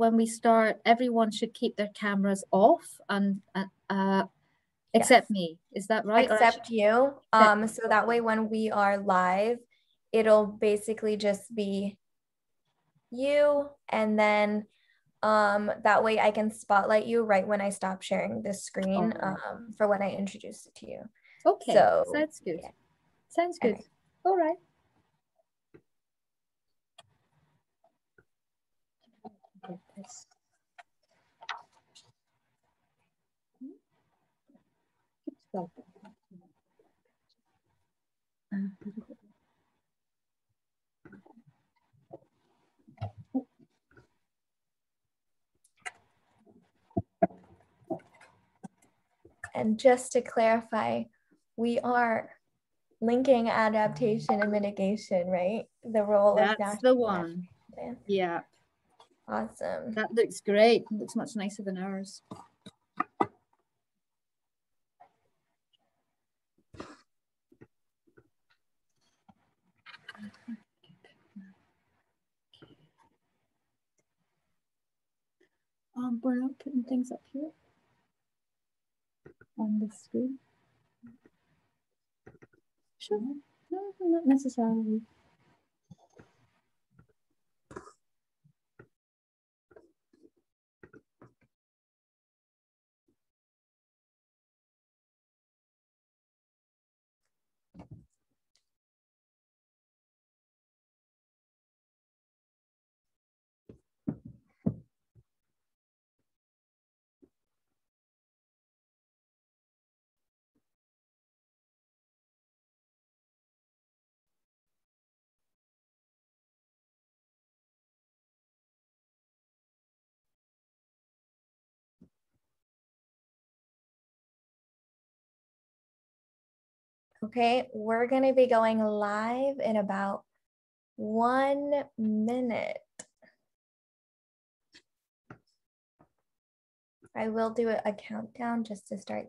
when we start, everyone should keep their cameras off and uh, except yes. me. Is that right? Except should... you. Um, so that way when we are live, it'll basically just be you and then um, that way I can spotlight you right when I stop sharing this screen um, for when I introduce it to you. Okay, so sounds good. Yeah. Sounds good. Okay. All right. And just to clarify, we are linking adaptation and mitigation, right? The role That's of That's the one. Yeah. Awesome. That looks great. It looks much nicer than ours. Um, we're not putting things up here on the screen. Sure, no, not necessarily. Okay, we're going to be going live in about one minute. I will do a countdown just to start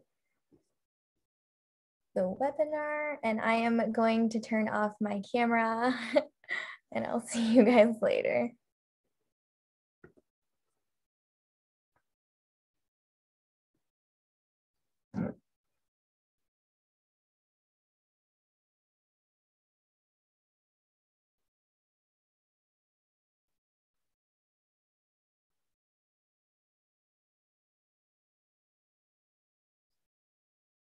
the webinar and I am going to turn off my camera and I'll see you guys later.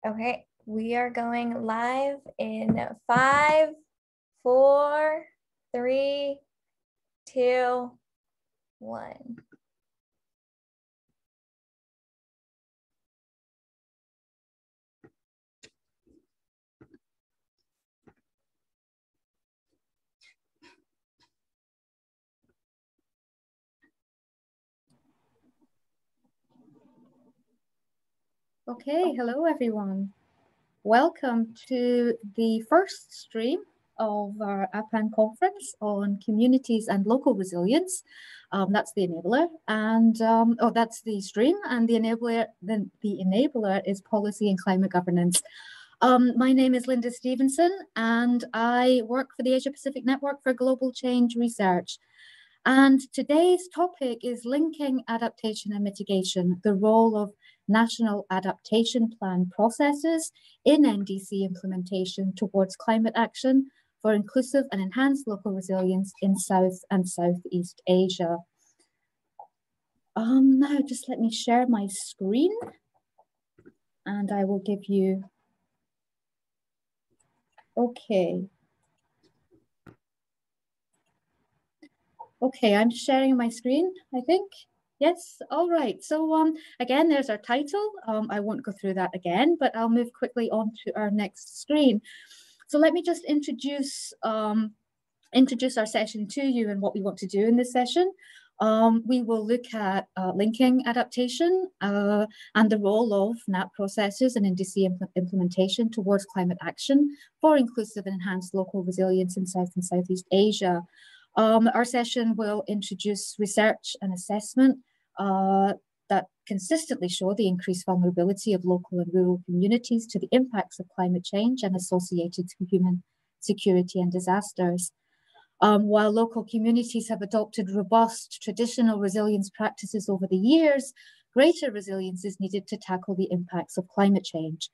Okay, we are going live in five, four, three, two, one. Okay, hello everyone. Welcome to the first stream of our APAN conference on communities and local resilience. Um, that's the enabler and, um, oh, that's the stream and the enabler, the, the enabler is policy and climate governance. Um, my name is Linda Stevenson and I work for the Asia Pacific Network for Global Change Research. And today's topic is linking adaptation and mitigation, the role of national adaptation plan processes in NDC implementation towards climate action for inclusive and enhanced local resilience in South and Southeast Asia. Um, now just let me share my screen and I will give you, okay. Okay, I'm sharing my screen, I think. Yes, all right. So um, again, there's our title. Um, I won't go through that again, but I'll move quickly on to our next screen. So let me just introduce um, introduce our session to you and what we want to do in this session. Um, we will look at uh, linking adaptation uh, and the role of NAP processes and NDC impl implementation towards climate action for inclusive and enhanced local resilience in South and Southeast Asia. Um, our session will introduce research and assessment uh, that consistently show the increased vulnerability of local and rural communities to the impacts of climate change and associated human security and disasters. Um, while local communities have adopted robust traditional resilience practices over the years, greater resilience is needed to tackle the impacts of climate change.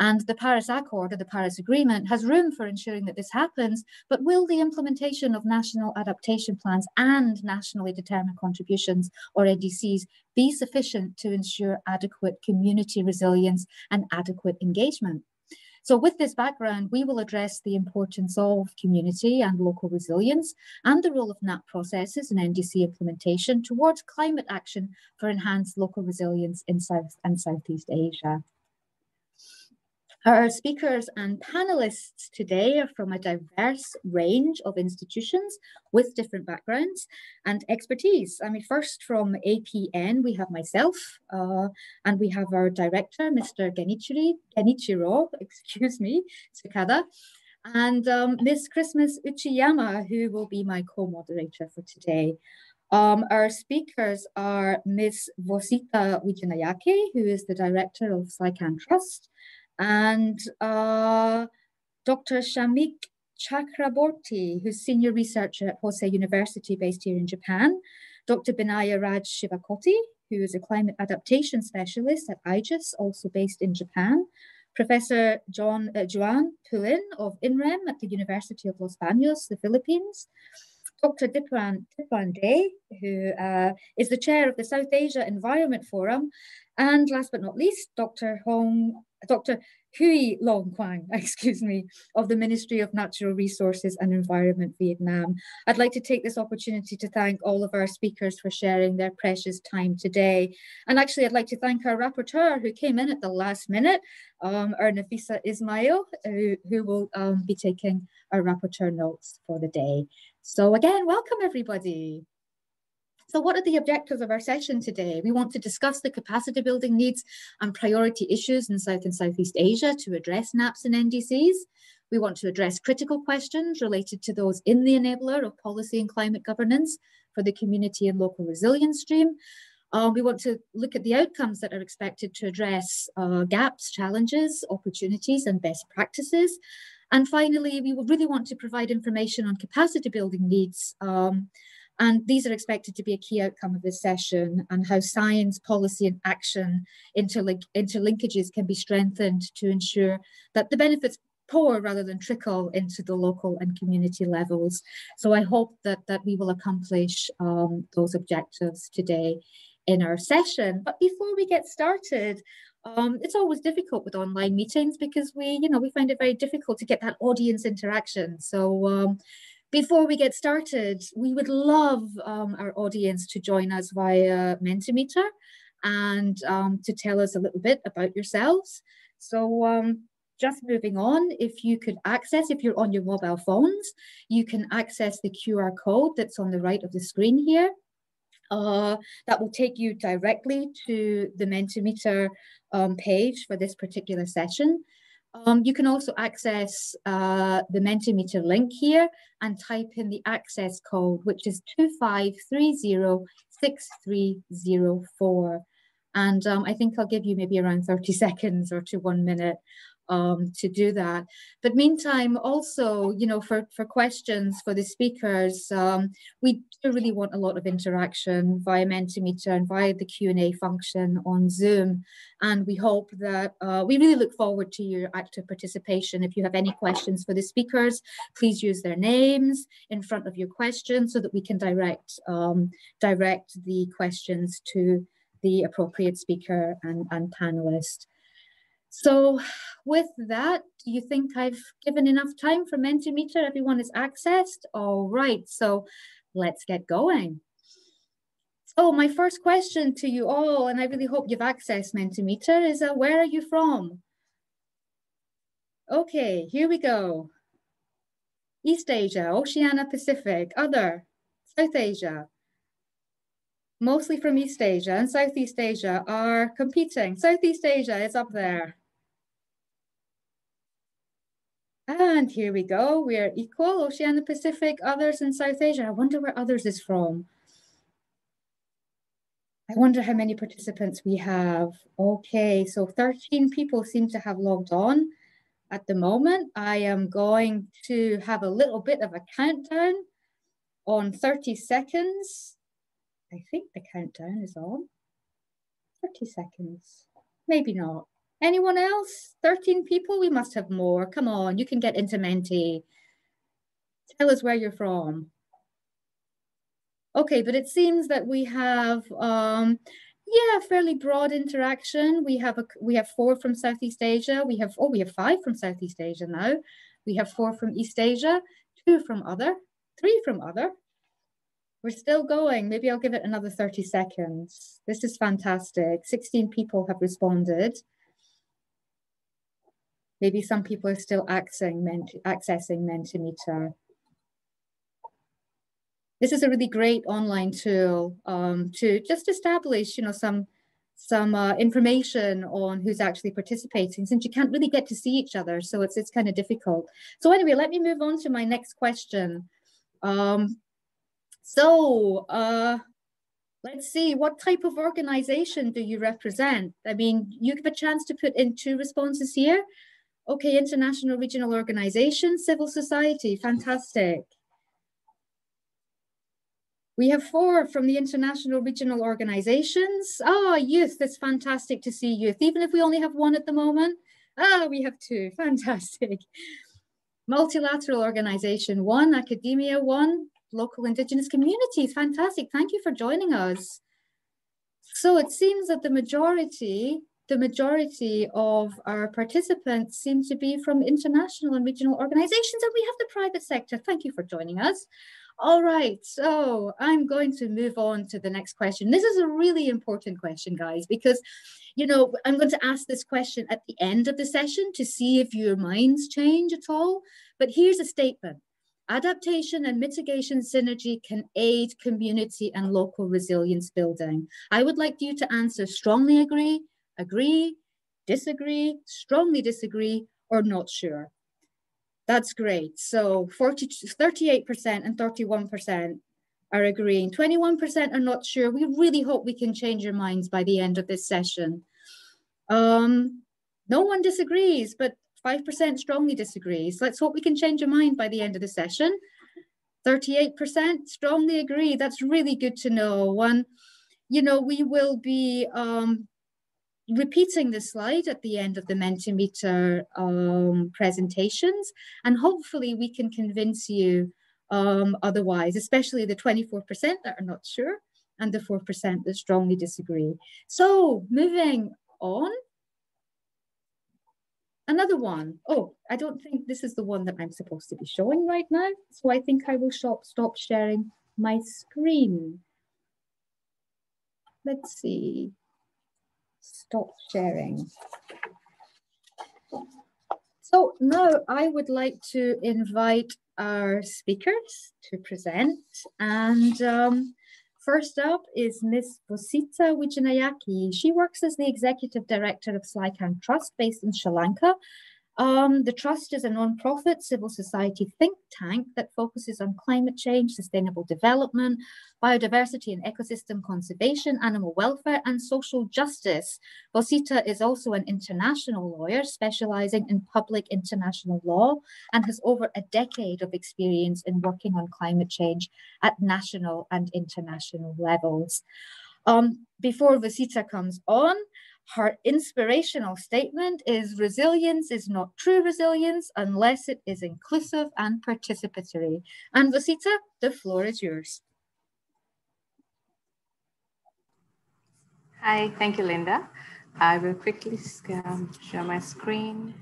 And the Paris Accord or the Paris Agreement has room for ensuring that this happens, but will the implementation of national adaptation plans and nationally determined contributions or NDCs be sufficient to ensure adequate community resilience and adequate engagement? So with this background, we will address the importance of community and local resilience and the role of NAP processes and NDC implementation towards climate action for enhanced local resilience in South and Southeast Asia. Our speakers and panelists today are from a diverse range of institutions with different backgrounds and expertise. I mean, first from APN, we have myself, uh, and we have our director, Mr. Genichiri, Genichiro, excuse me, Tsukada, and um, Ms. Christmas Uchiyama, who will be my co-moderator for today. Um, our speakers are Ms. Vositha Wijenayake, who is the director of SLYCAN Trust, and uh, Dr. Shamik Chakraborty, who's senior researcher at Hosei University based here in Japan, Dr. Binaya Raj Shivakoti, who is a climate adaptation specialist at IGES, also based in Japan, Professor John uh, Joan Pulhin of INREM at the University of Los Baños, the Philippines, Dr. Dipayan, Dipayan Dey, who uh, is the chair of the South Asia Environment Forum, and last but not least, Dr. Hong Dr. Huy Long Quang, excuse me, of the Ministry of Natural Resources and Environment Vietnam. I'd like to take this opportunity to thank all of our speakers for sharing their precious time today. And actually, I'd like to thank our rapporteur who came in at the last minute, um, our Nafisa Ismail, who, who will um, be taking our rapporteur notes for the day. So again, welcome everybody. So what are the objectives of our session today? We want to discuss the capacity building needs and priority issues in South and Southeast Asia to address NAPs and NDCs. We want to address critical questions related to those in the enabler of policy and climate governance for the community and local resilience stream. Uh, we want to look at the outcomes that are expected to address uh, gaps, challenges, opportunities, and best practices. And finally, we really want to provide information on capacity building needs um, and these are expected to be a key outcome of this session and how science, policy and action interlink interlinkages can be strengthened to ensure that the benefits pour rather than trickle into the local and community levels. So I hope that, that we will accomplish um, those objectives today in our session. But before we get started, um, it's always difficult with online meetings because we, you know, we find it very difficult to get that audience interaction. So um, before we get started, we would love um, our audience to join us via Mentimeter and um, to tell us a little bit about yourselves. So um, just moving on, if you could access, if you're on your mobile phones, you can access the QR code that's on the right of the screen here. Uh, that will take you directly to the Mentimeter um, page for this particular session. Um, you can also access uh, the Mentimeter link here and type in the access code, which is 25306304. And um, I think I'll give you maybe around 30 seconds or to one minute um, to do that. But meantime, also, you know, for, for questions for the speakers, um, we do really want a lot of interaction via Mentimeter and via the Q&A function on Zoom. And we hope that, uh, we really look forward to your active participation. If you have any questions for the speakers, please use their names in front of your questions so that we can direct, um, direct the questions to the appropriate speaker and, and panelist. So with that, do you think I've given enough time for Mentimeter? Everyone is accessed? All right, so let's get going. So my first question to you all, and I really hope you've accessed Mentimeter, is uh, where are you from? Okay, here we go. East Asia, Oceania Pacific, other, South Asia, mostly from East Asia and Southeast Asia are competing. Southeast Asia is up there. And here we go. We are equal, Oceania Pacific, others in South Asia. I wonder where others is from. I wonder how many participants we have. Okay, so 13 people seem to have logged on at the moment. I am going to have a little bit of a countdown on 30 seconds. I think the countdown is on. 30 seconds. Maybe not. Anyone else? 13 people? We must have more. Come on, you can get into Menti. Tell us where you're from. Okay, but it seems that we have, um, yeah, fairly broad interaction. We have a, we have four from Southeast Asia. We have, oh, we have five from Southeast Asia now. We have four from East Asia, two from other, three from other. We're still going. Maybe I'll give it another 30 seconds. This is fantastic. 16 people have responded. Maybe some people are still accessing, accessing Mentimeter. This is a really great online tool um, to just establish, you know, some some uh, information on who's actually participating since you can't really get to see each other. So it's, it's kind of difficult. So anyway, let me move on to my next question. Um, so uh, let's see, what type of organization do you represent? I mean, you have a chance to put in two responses here. Okay, international regional organization, civil society, fantastic. We have four from the international regional organizations. Ah, oh, youth, it's fantastic to see youth, even if we only have one at the moment. Ah, we have two, fantastic. Multilateral organization, one, academia, one, local indigenous communities, fantastic. Thank you for joining us. So it seems that the majority the majority of our participants seem to be from international and regional organizations, and we have the private sector. Thank you for joining us. All right, so I'm going to move on to the next question. This is a really important question, guys, because, you know, I'm going to ask this question at the end of the session to see if your minds change at all. But here's a statement. Adaptation and mitigation synergy can aid community and local resilience building. I would like you to answer strongly agree, agree, disagree, strongly disagree, or not sure. That's great. So 40, 38% and 31% are agreeing. 21% are not sure. We really hope we can change your minds by the end of this session. Um, no one disagrees, but 5% strongly disagrees. Let's hope we can change your mind by the end of the session. 38% strongly agree. That's really good to know. One, you know, we will be um, repeating the slide at the end of the Mentimeter um, presentations, and hopefully we can convince you um, otherwise, especially the 24% that are not sure and the 4% that strongly disagree. So moving on. Another one. Oh, I don't think this is the one that I'm supposed to be showing right now. So I think I will stop, stop sharing my screen. Let's see stop sharing. So now I would like to invite our speakers to present. And um, first up is Ms. Vositha Wijenayake. She works as the Executive Director of SLYCAN Trust based in Sri Lanka um, the Trust is a non-profit civil society think tank that focuses on climate change, sustainable development, biodiversity and ecosystem conservation, animal welfare, and social justice. Vositha is also an international lawyer specializing in public international law and has over a decade of experience in working on climate change at national and international levels. Um, before Vositha comes on, her inspirational statement is resilience is not true resilience unless it is inclusive and participatory. And Vositha, the floor is yours. Hi, thank you, Linda. I will quickly um, share my screen.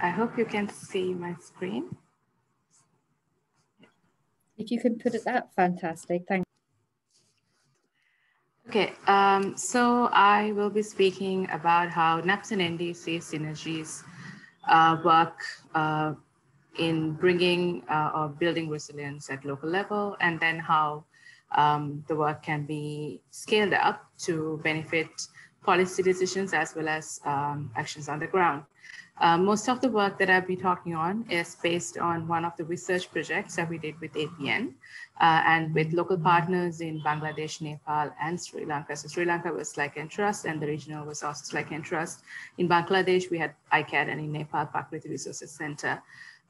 I hope you can see my screen. If you can put it up, fantastic. Thank Okay, um, so I will be speaking about how NAPS and NDC synergies uh, work uh, in bringing uh, or building resilience at local level, and then how um, the work can be scaled up to benefit policy decisions as well as um, actions on the ground. Uh, most of the work that I'll be talking on is based on one of the research projects that we did with APN uh, and with local partners in Bangladesh, Nepal, and Sri Lanka. So Sri Lanka was SLYCAN Trust, and the regional was also SLYCAN Trust. In Bangladesh, we had ICCAD, and in Nepal, Prakriti Resources Center.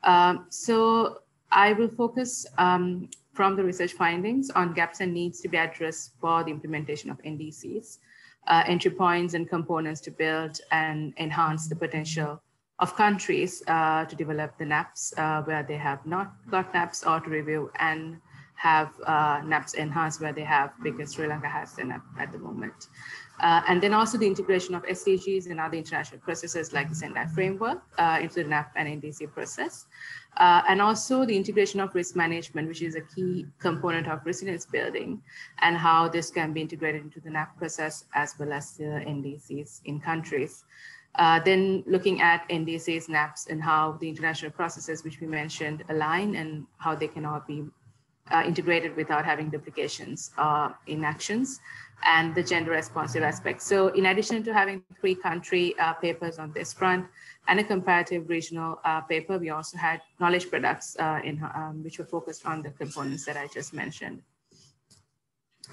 Um, so I will focus um, from the research findings on gaps and needs to be addressed for the implementation of NDCs, uh, entry points and components to build and enhance the potential of countries uh, to develop the NAPs uh, where they have not got NAPs or to review and have uh, NAPs enhanced where they have because Sri Lanka has the NAP at the moment. Uh, and then also the integration of SDGs and other international processes like the Sendai framework uh, into the NAP and NDC process. Uh, and also the integration of risk management, which is a key component of resilience building and how this can be integrated into the NAP process as well as the NDCs in countries. Uh, then looking at NDCs, NAPs, and how the international processes, which we mentioned, align and how they can all be uh, integrated without having duplications uh, in actions and the gender responsive aspect. So in addition to having three country uh, papers on this front and a comparative regional uh, paper, we also had knowledge products uh, in, um, which were focused on the components that I just mentioned.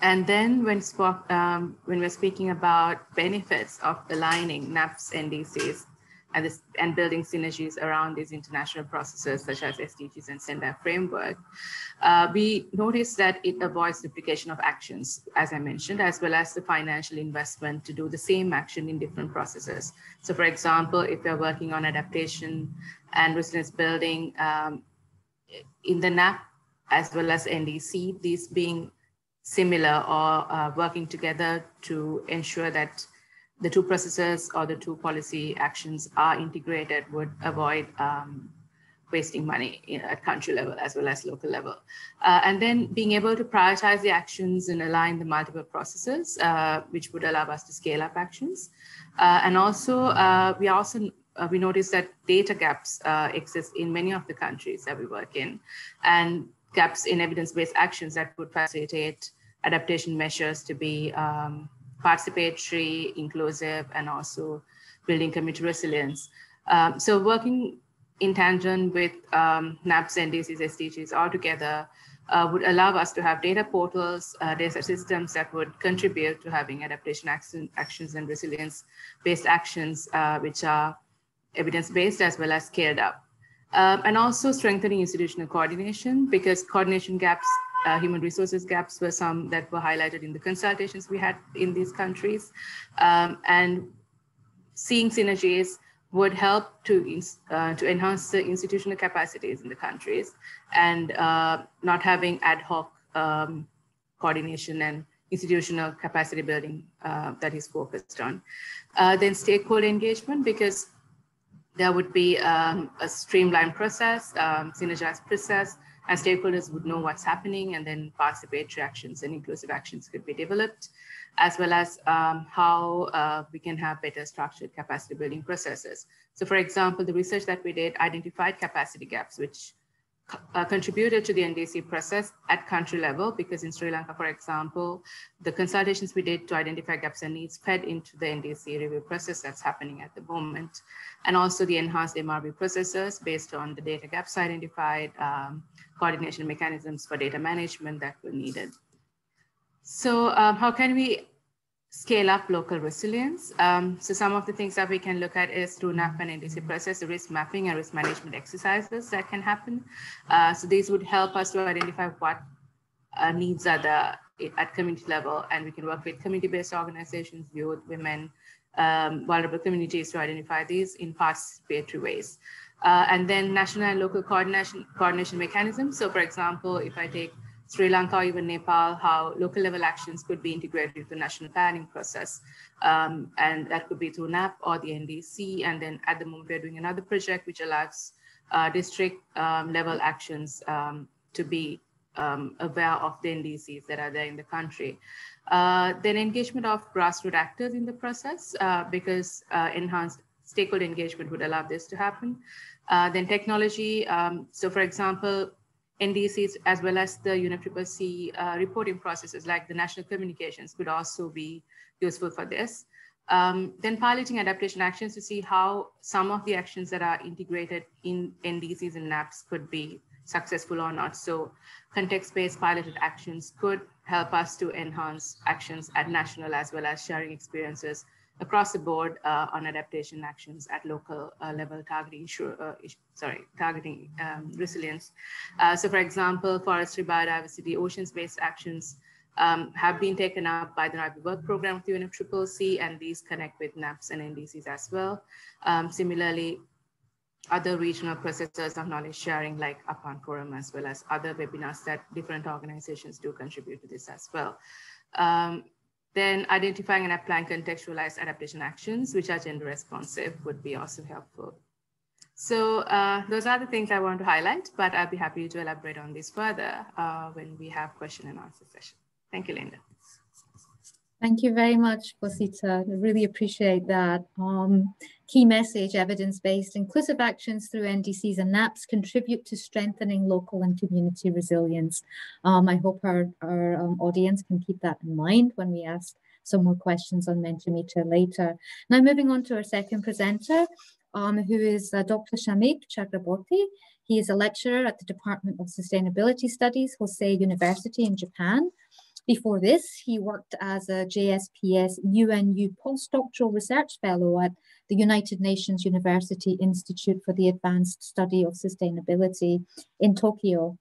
And then when, spoke, um, when we're speaking about benefits of aligning NAPs NDCs and, this, and building synergies around these international processes such as SDGs and Sendai framework, uh, we notice that it avoids duplication of actions, as I mentioned, as well as the financial investment to do the same action in different processes. So for example, if you're working on adaptation and resilience building um, in the NAP as well as NDC, these being similar or uh, working together to ensure that the two processes or the two policy actions are integrated would avoid um, wasting money at country level as well as local level. Uh, and then being able to prioritize the actions and align the multiple processes, uh, which would allow us to scale up actions. Uh, and also, uh, we also uh, we noticed that data gaps uh, exist in many of the countries that we work in. And gaps in evidence-based actions that would facilitate adaptation measures to be um, participatory, inclusive, and also building community resilience. Um, so working in tandem with um, NAPs, NDCs, SDGs all together uh, would allow us to have data portals, uh, data systems that would contribute to having adaptation action, actions and resilience-based actions, uh, which are evidence-based as well as scaled up. Um, and also strengthening institutional coordination because coordination gaps, uh, human resources gaps were some that were highlighted in the consultations we had in these countries. Um, and seeing synergies would help to, uh, to enhance the institutional capacities in the countries and uh, not having ad hoc um, coordination and institutional capacity building uh, that is focused on. Uh, then stakeholder engagement, because there would be um, a streamlined process, um, synergized process, and stakeholders would know what's happening and then participatory actions and inclusive actions could be developed, as well as um, how uh, we can have better structured capacity building processes. So for example, the research that we did identified capacity gaps, which uh, contributed to the NDC process at country level because in Sri Lanka, for example, the consultations we did to identify gaps and needs fed into the NDC review process that's happening at the moment. And also the enhanced MRV processes based on the data gaps identified, um, coordination mechanisms for data management that were needed. So um, how can we scale up local resilience. Um, so some of the things that we can look at is through NAP and NDC process, the risk mapping and risk management exercises that can happen. Uh, so these would help us to identify what uh, needs are the at community level, and we can work with community-based organizations, youth, women, um, vulnerable communities to identify these in participatory ways. Uh, and then national and local coordination coordination mechanisms. So for example, if I take Sri Lanka even Nepal, how local level actions could be integrated into the national planning process. Um, and that could be through NAP or the NDC. And then at the moment, we're doing another project which allows uh, district um, level actions um, to be um, aware of the NDCs that are there in the country. Uh, then engagement of grassroots actors in the process, uh, because uh, enhanced stakeholder engagement would allow this to happen. Uh, then technology, um, so for example, NDCs as well as the UNFCCC uh, reporting processes like the national communications could also be useful for this. Um, then piloting adaptation actions to see how some of the actions that are integrated in NDCs and NAPs could be successful or not. So context-based piloted actions could help us to enhance actions at national as well as sharing experiences across the board uh, on adaptation actions at local uh, level targeting uh, sorry targeting um, resilience. Uh, so for example, forestry biodiversity, oceans-based actions um, have been taken up by the Nairobi work program the UNFCCC, and these connect with NAPs and NDCs as well. Um, similarly, other regional processors of knowledge sharing like APAN Forum as well as other webinars that different organizations do contribute to this as well. Um, then identifying and applying contextualized adaptation actions, which are gender responsive would be also helpful. So uh, those are the things I want to highlight, but I'll be happy to elaborate on this further uh, when we have question and answer session. Thank you, Linda. Thank you very much, Vositha. I really appreciate that. Um, key message, evidence-based inclusive actions through NDCs and NAPs contribute to strengthening local and community resilience. Um, I hope our, our um, audience can keep that in mind when we ask some more questions on Mentimeter later. Now moving on to our second presenter, um, who is uh, Dr. Shamik Chakraborty. He is a lecturer at the Department of Sustainability Studies, Hosei University in Japan. Before this, he worked as a JSPS UNU postdoctoral research fellow at the United Nations University Institute for the Advanced Study of Sustainability in Tokyo.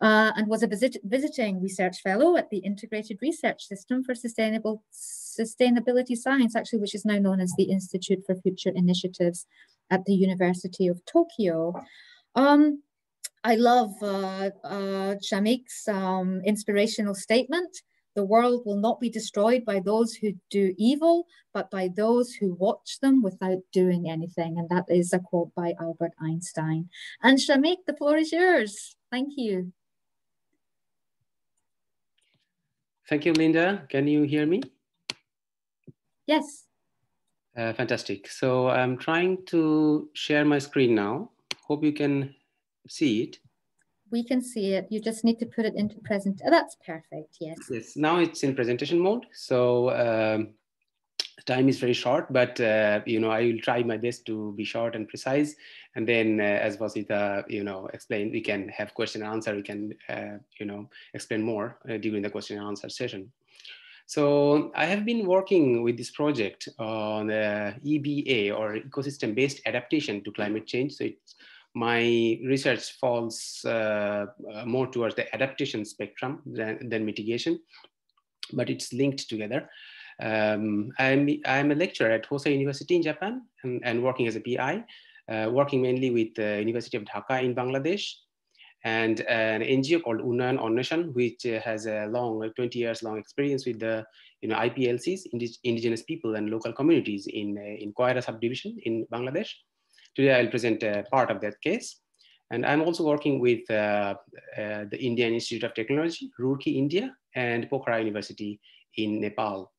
Uh, and was a visit, visiting research fellow at the Integrated Research System for Sustainable Sustainability Science, actually, which is now known as the Institute for Future Initiatives at the University of Tokyo. Um, I love uh, uh, Shamik's um, inspirational statement. The world will not be destroyed by those who do evil, but by those who watch them without doing anything. And that is a quote by Albert Einstein. And Shamik, the floor is yours. Thank you. Thank you, Linda. Can you hear me? Yes. Uh, fantastic. So I'm trying to share my screen now. Hope you can see it? We can see it. You just need to put it into present. Oh, that's perfect. Yes. Yes. Now it's in presentation mode. So um, time is very short, but uh, you know I will try my best to be short and precise. And then, uh, as Vositha, you know, explained, we can have question and answer. We can, uh, you know, explain more uh, during the question and answer session. So I have been working with this project on EBA or ecosystem-based adaptation to climate change. So it's my research falls uh, uh, more towards the adaptation spectrum than, than mitigation, but it's linked together. Um, I'm, I'm a lecturer at Hosei University in Japan and, and working as a PI, uh, working mainly with the University of Dhaka in Bangladesh and an NGO called Unnayan Onneshan, which has a long, 20 years long experience with the you know, IPLCs, indigenous people and local communities in, uh, in Koira subdivision in Bangladesh. Today I'll present a part of that case. And I'm also working with uh, uh, the Indian Institute of Technology, Roorkee, India, and Pokhara University in Nepal.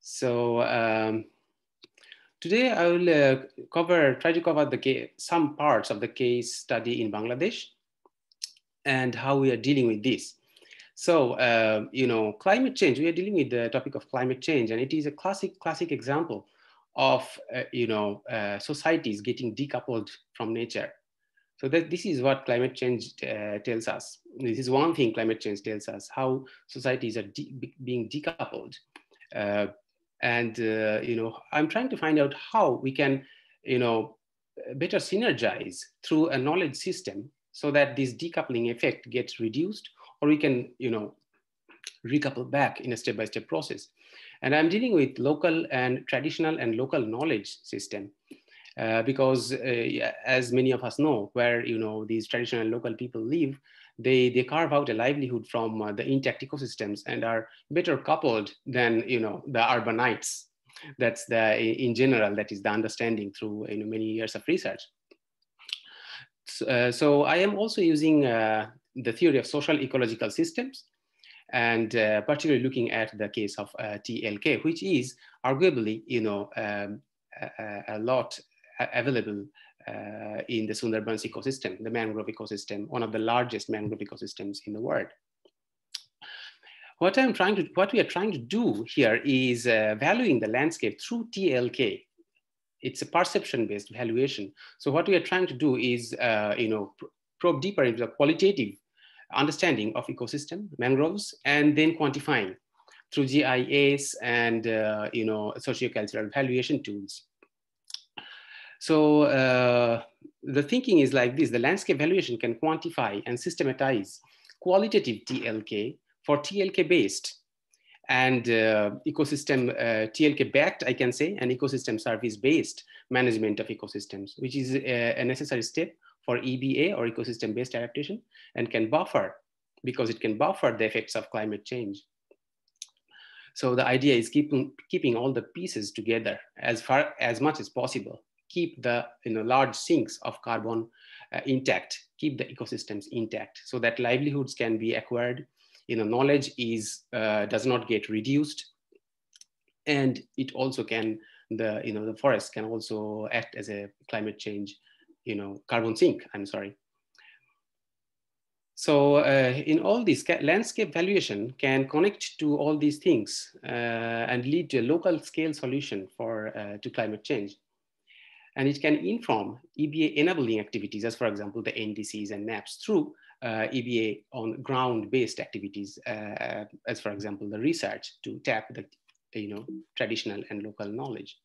So um, today I will uh, cover, try to cover the case, some parts of the case study in Bangladesh and how we are dealing with this. So, uh, you know, climate change, we are dealing with the topic of climate change, and it is a classic, classic example of, uh, you know, uh, societies getting decoupled from nature. So that this is what climate change uh, tells us. This is one thing climate change tells us, how societies are de being decoupled. Uh, and, uh, you know, I'm trying to find out how we can, you know, better synergize through a knowledge system so that this decoupling effect gets reduced or we can, you know, recouple back in a step-by-step process. And I'm dealing with local and traditional and local knowledge system uh, because uh, as many of us know, where, you know, these traditional local people live, they, they carve out a livelihood from uh, the intact ecosystems and are better coupled than, you know, the urbanites. That's the, in general, that is the understanding through you know, many years of research. So, uh, so I am also using uh, the theory of social ecological systems, and uh, particularly looking at the case of uh, TLK, which is arguably, you know, um, a, a, lot available uh, in the Sundarbans ecosystem, the mangrove ecosystem, one of the largest mangrove ecosystems in the world. what I'm trying to, what we are trying to do here is uh, valuing the landscape through TLK. It's a perception-based valuation. So what we are trying to do is, uh, you know, probe deeper into the qualitative understanding of ecosystem, mangroves, and then quantifying through GIS and, uh, you know, sociocultural valuation tools. So uh, the thinking is like this, the landscape valuation can quantify and systematize qualitative TLK for TLK based and uh, ecosystem uh, TLK backed, I can say, and ecosystem service based management of ecosystems, which is a, a necessary step for EBA or ecosystem based adaptation and can buffer because it can buffer the effects of climate change. So the idea is keeping, keeping all the pieces together as far as much as possible. Keep the you know, large sinks of carbon uh, intact, keep the ecosystems intact so that livelihoods can be acquired, you know, knowledge is, uh, does not get reduced. And it also can, the, you know, the forest can also act as a climate change, you know, carbon sink, I'm sorry. So uh, in all this landscape valuation can connect to all these things uh, and lead to a local scale solution for uh, to climate change. And it can inform EBA enabling activities as for example, the NDCs and NAPs through uh, EBA on ground-based activities uh, as for example, the research to tap the you know, traditional and local knowledge.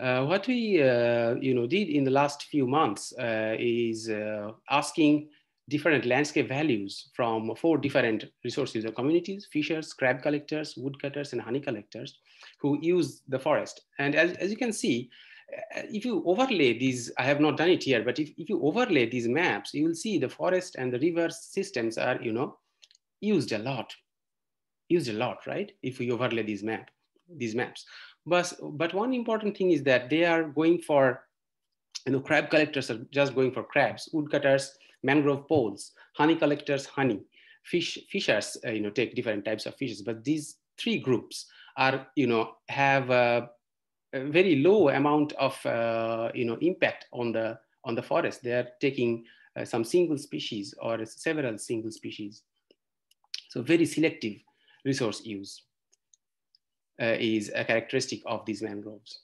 Uh, what we uh, you know, did in the last few months uh, is asking different landscape values from four different resource user communities, fishers, crab collectors, woodcutters, and honey collectors who use the forest. And as, as you can see, if you overlay these, I have not done it here, but if, if you overlay these maps, you will see the forest and the river systems are, you know, used a lot, used a lot, right? If we overlay these map, these maps. But, but one important thing is that they are going for, you know, crab collectors are just going for crabs, woodcutters, mangrove poles, honey collectors, honey, fish, fishers, uh, you know, take different types of fishes, but these three groups are, you know, have a, a very low amount of, uh, you know, impact on the, on the forest. They are taking uh, some single species or several single species. So very selective resource use is a characteristic of these mangroves.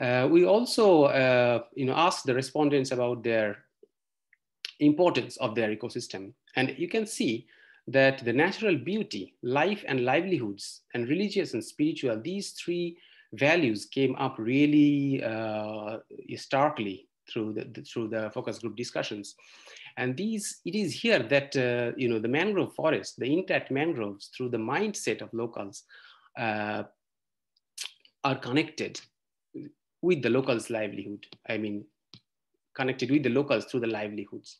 Uh, we also uh, you know, asked the respondents about their importance of their ecosystem. And you can see that the natural beauty, life and livelihoods, and religious and spiritual, these three values came up really uh, starkly through the, the, through the focus group discussions. And these, it is here that, uh, you know, the mangrove forest, the intact mangroves through the mindset of locals uh, are connected with the locals' livelihood. I mean, connected with the locals through the livelihoods.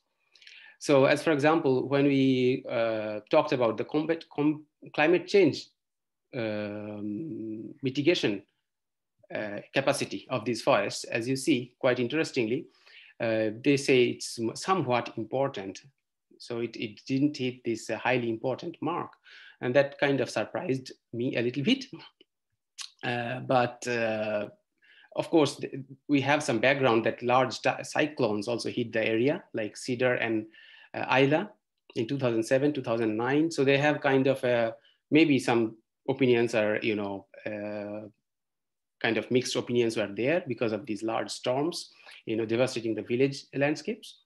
So as for example, when we uh, talked about the combat, com climate change um, mitigation uh, capacity of these forests, as you see, quite interestingly, they say it's somewhat important. So it, it didn't hit this uh, highly important mark. And that kind of surprised me a little bit. Uh, but uh, of course, we have some background that large cyclones also hit the area, like Sidr and uh, Aila in 2007, 2009. So they have kind of maybe some opinions are, you know, uh, kind of mixed opinions were there because of these large storms, you know, devastating the village landscapes.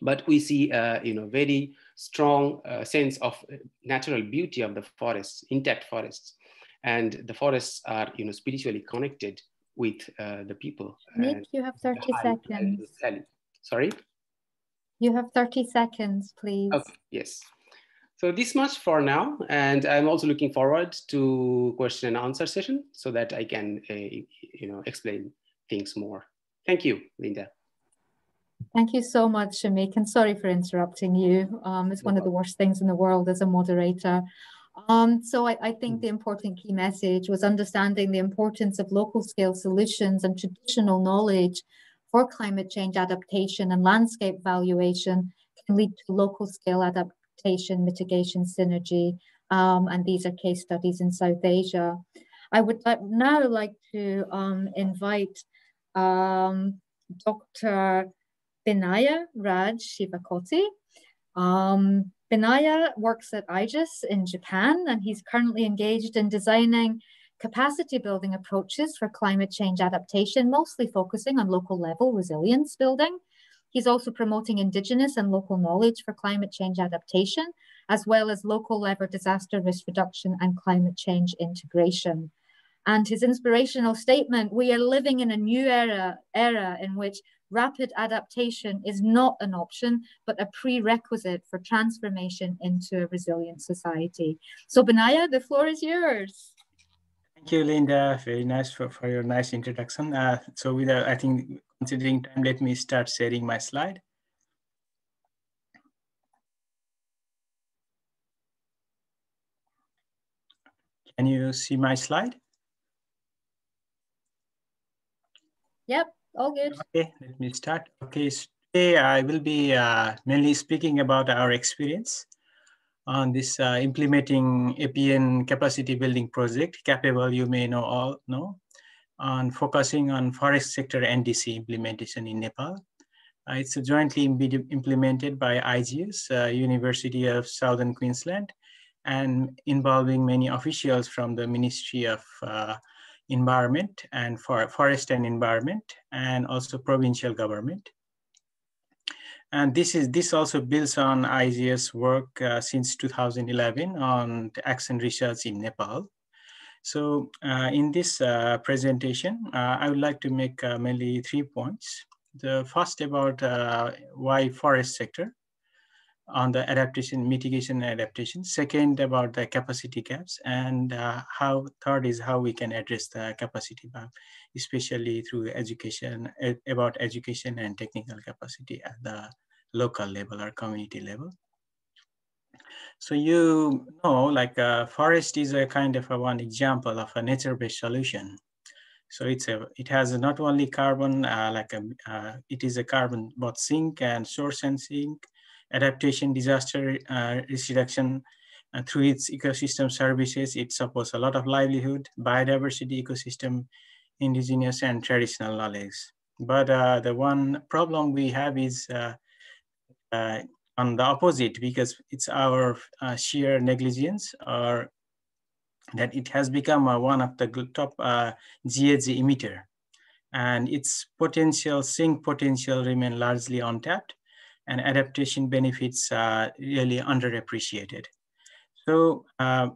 But we see, uh, you know, very strong uh, sense of natural beauty of the forests, intact forests. And the forests are, you know, spiritually connected with uh, the people. Nick, you have 30 seconds. Sorry? You have 30 seconds, please. Okay, yes. So this much for now, and I'm also looking forward to question and answer session so that I can, uh, you know, explain things more. Thank you, Linda. Thank you so much, Shamik, and sorry for interrupting you. Um, it's one of the worst things in the world as a moderator. Um, so I, I, think mm. the important key message was understanding the importance of local scale solutions and traditional knowledge for climate change adaptation and landscape valuation can lead to local scale adaptation mitigation synergy. Um, and these are case studies in South Asia. I would now like to um, invite um, Dr. Binaya Raj Shivakoti. Um, Binaya works at IGES in Japan, and he's currently engaged in designing capacity building approaches for climate change adaptation, mostly focusing on local level resilience building. He's also promoting Indigenous and local knowledge for climate change adaptation, as well as local level disaster risk reduction and climate change integration. And his inspirational statement, we are living in a new era, era in which rapid adaptation is not an option, but a prerequisite for transformation into a resilient society. So Binaya, the floor is yours. Thank you, Linda. Very nice for, for your nice introduction. Uh, so without, I think, considering time, let me start sharing my slide. Can you see my slide? Yep, all good. Okay, let me start. Okay, so today I will be uh, mainly speaking about our experience on this uh, implementing APN capacity building project, capable you may know all know, on focusing on forest sector NDC implementation in Nepal. Uh, it's jointly implemented by IGES, uh, University of Southern Queensland, and involving many officials from the Ministry of uh, Environment and for Forest and Environment, and also provincial government. And this is this also builds on IGES work uh, since 2011 on action research in Nepal. So uh, in this uh, presentation, uh, I would like to make uh, mainly three points. The first about uh, why forest sector on the adaptation, mitigation and adaptation. Second about the capacity gaps and how third is how we can address the capacity gap, especially through education, about education and technical capacity at the local level or community level. So you know, like a forest is a kind of a one example of a nature-based solution. So it's a, it has not only carbon, uh, like a, uh, it is a carbon both sink and source and sink, adaptation, disaster uh, risk reduction, and through its ecosystem services, it supports a lot of livelihood, biodiversity, ecosystem, indigenous and traditional knowledge. But uh, the one problem we have is uh, uh, on the opposite because it's our uh, sheer negligence or that it has become uh, one of the top uh, GHG emitter and its potential sink potential remain largely untapped and adaptation benefits are really underappreciated. So, uh,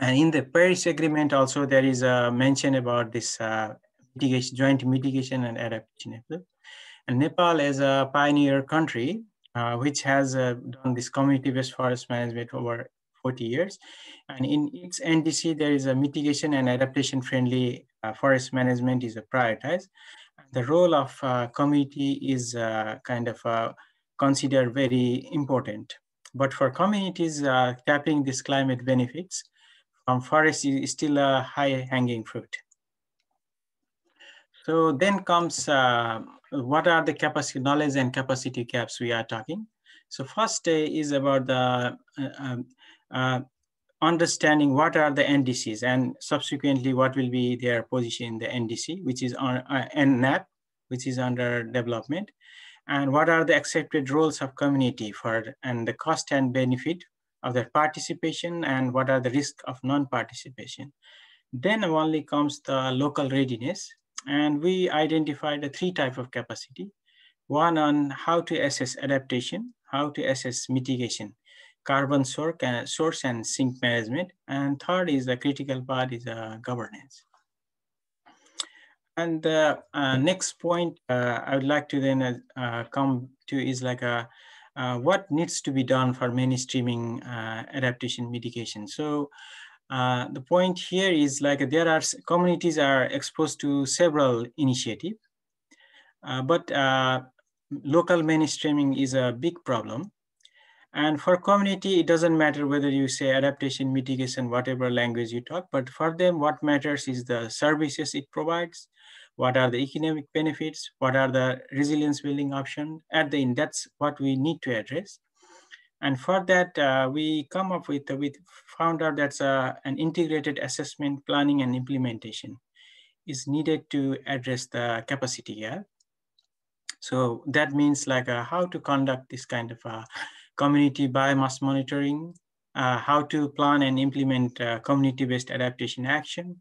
and in the Paris Agreement also there is a mention about this uh, mitigation, joint mitigation and adaptation. And Nepal as a pioneer country, uh, which has uh, done this community-based forest management over 40 years. And in its NDC, there is a mitigation and adaptation-friendly uh, forest management is a prioritized. The role of uh, community is uh, kind of considered very important. But for communities, tapping these climate benefits from forest is still a high-hanging fruit. So then comes uh, what are the capacity, knowledge and capacity gaps we are talking. So first is about the uh, um, uh, understanding what are the NDCs and subsequently what will be their position in the NDC, which is on uh, NNAP, which is under development, and what are the accepted roles of community for and the cost and benefit of their participation and what are the risks of non-participation. Then only comes the local readiness and we identified the three type of capacity. One on how to assess adaptation, how to assess mitigation, carbon source and sink management. And third is the critical part is uh, governance. And the uh, next point uh, I would like to then uh, come to is like a, uh, what needs to be done for mainstreaming uh, adaptation mitigation. So uh, the point here is like there are communities are exposed to several initiatives, uh, but uh, local mainstreaming is a big problem. And for community, it doesn't matter whether you say adaptation, mitigation, whatever language you talk, but for them, what matters is the services it provides, what are the economic benefits, what are the resilience building options. At the that's what we need to address. And for that, uh, we come up with, uh, we found out that's uh, an integrated assessment, planning, and implementation is needed to address the capacity gap. So that means like uh, how to conduct this kind of uh, community biomass monitoring, uh, how to plan and implement uh, community-based adaptation action,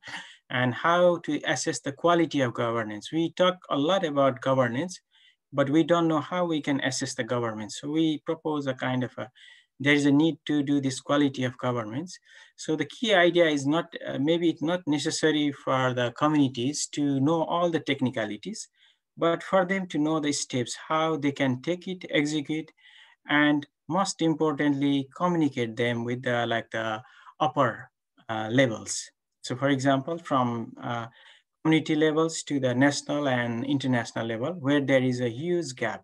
and how to assess the quality of governance. We talk a lot about governance, but we don't know how we can assess the government. So we propose a kind of a, there is a need to do this quality of governments. So the key idea is not, uh, maybe it's not necessary for the communities to know all the technicalities, but for them to know the steps, how they can take it, execute, and most importantly, communicate them with the, like the upper uh, levels. So for example, from uh, community levels to the national and international level where there is a huge gap.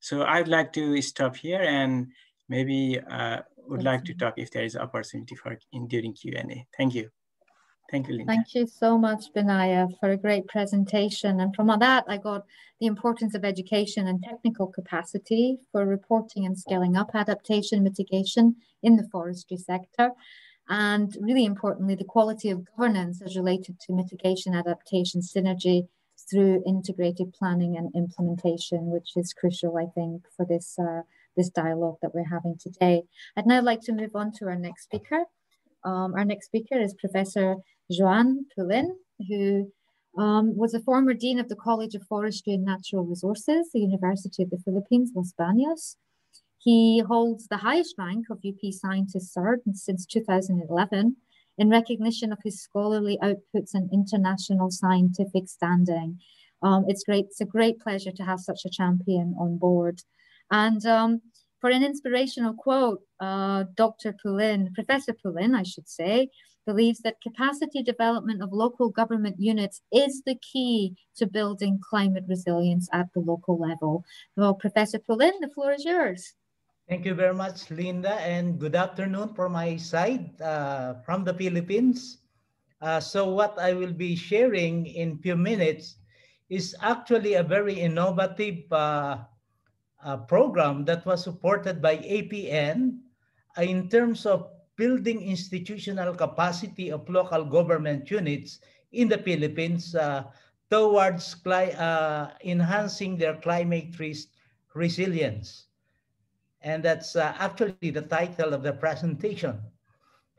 So I'd like to stop here and maybe uh, would like to talk if there is opportunity for in during Q&A. Thank you. Thank you, Linda. Thank you so much, Binaya, for a great presentation. And from that, I got the importance of education and technical capacity for reporting and scaling up adaptation mitigation in the forestry sector. And really importantly, the quality of governance as related to mitigation adaptation synergy through integrated planning and implementation, which is crucial, I think, for this, uh, this dialogue that we're having today. I'd now like to move on to our next speaker. Um, our next speaker is Professor Juan Pulhin, who um, was a former Dean of the College of Forestry and Natural Resources, the University of the Philippines, Los Baños, he holds the highest rank of UP Scientist Third since 2011 in recognition of his scholarly outputs and international scientific standing. Um, it's great. It's a great pleasure to have such a champion on board. And um, for an inspirational quote, uh, Dr. Pulhin, Professor Pulhin, I should say, believes that capacity development of local government units is the key to building climate resilience at the local level. Well, Professor Pulhin, the floor is yours. Thank you very much, Linda, and good afternoon from my side uh, from the Philippines. Uh, so what I will be sharing in few minutes is actually a very innovative uh, uh program that was supported by APN uh, in terms of building institutional capacity of local government units in the Philippines uh, towards enhancing their climate risk resilience. And that's uh, actually the title of the presentation.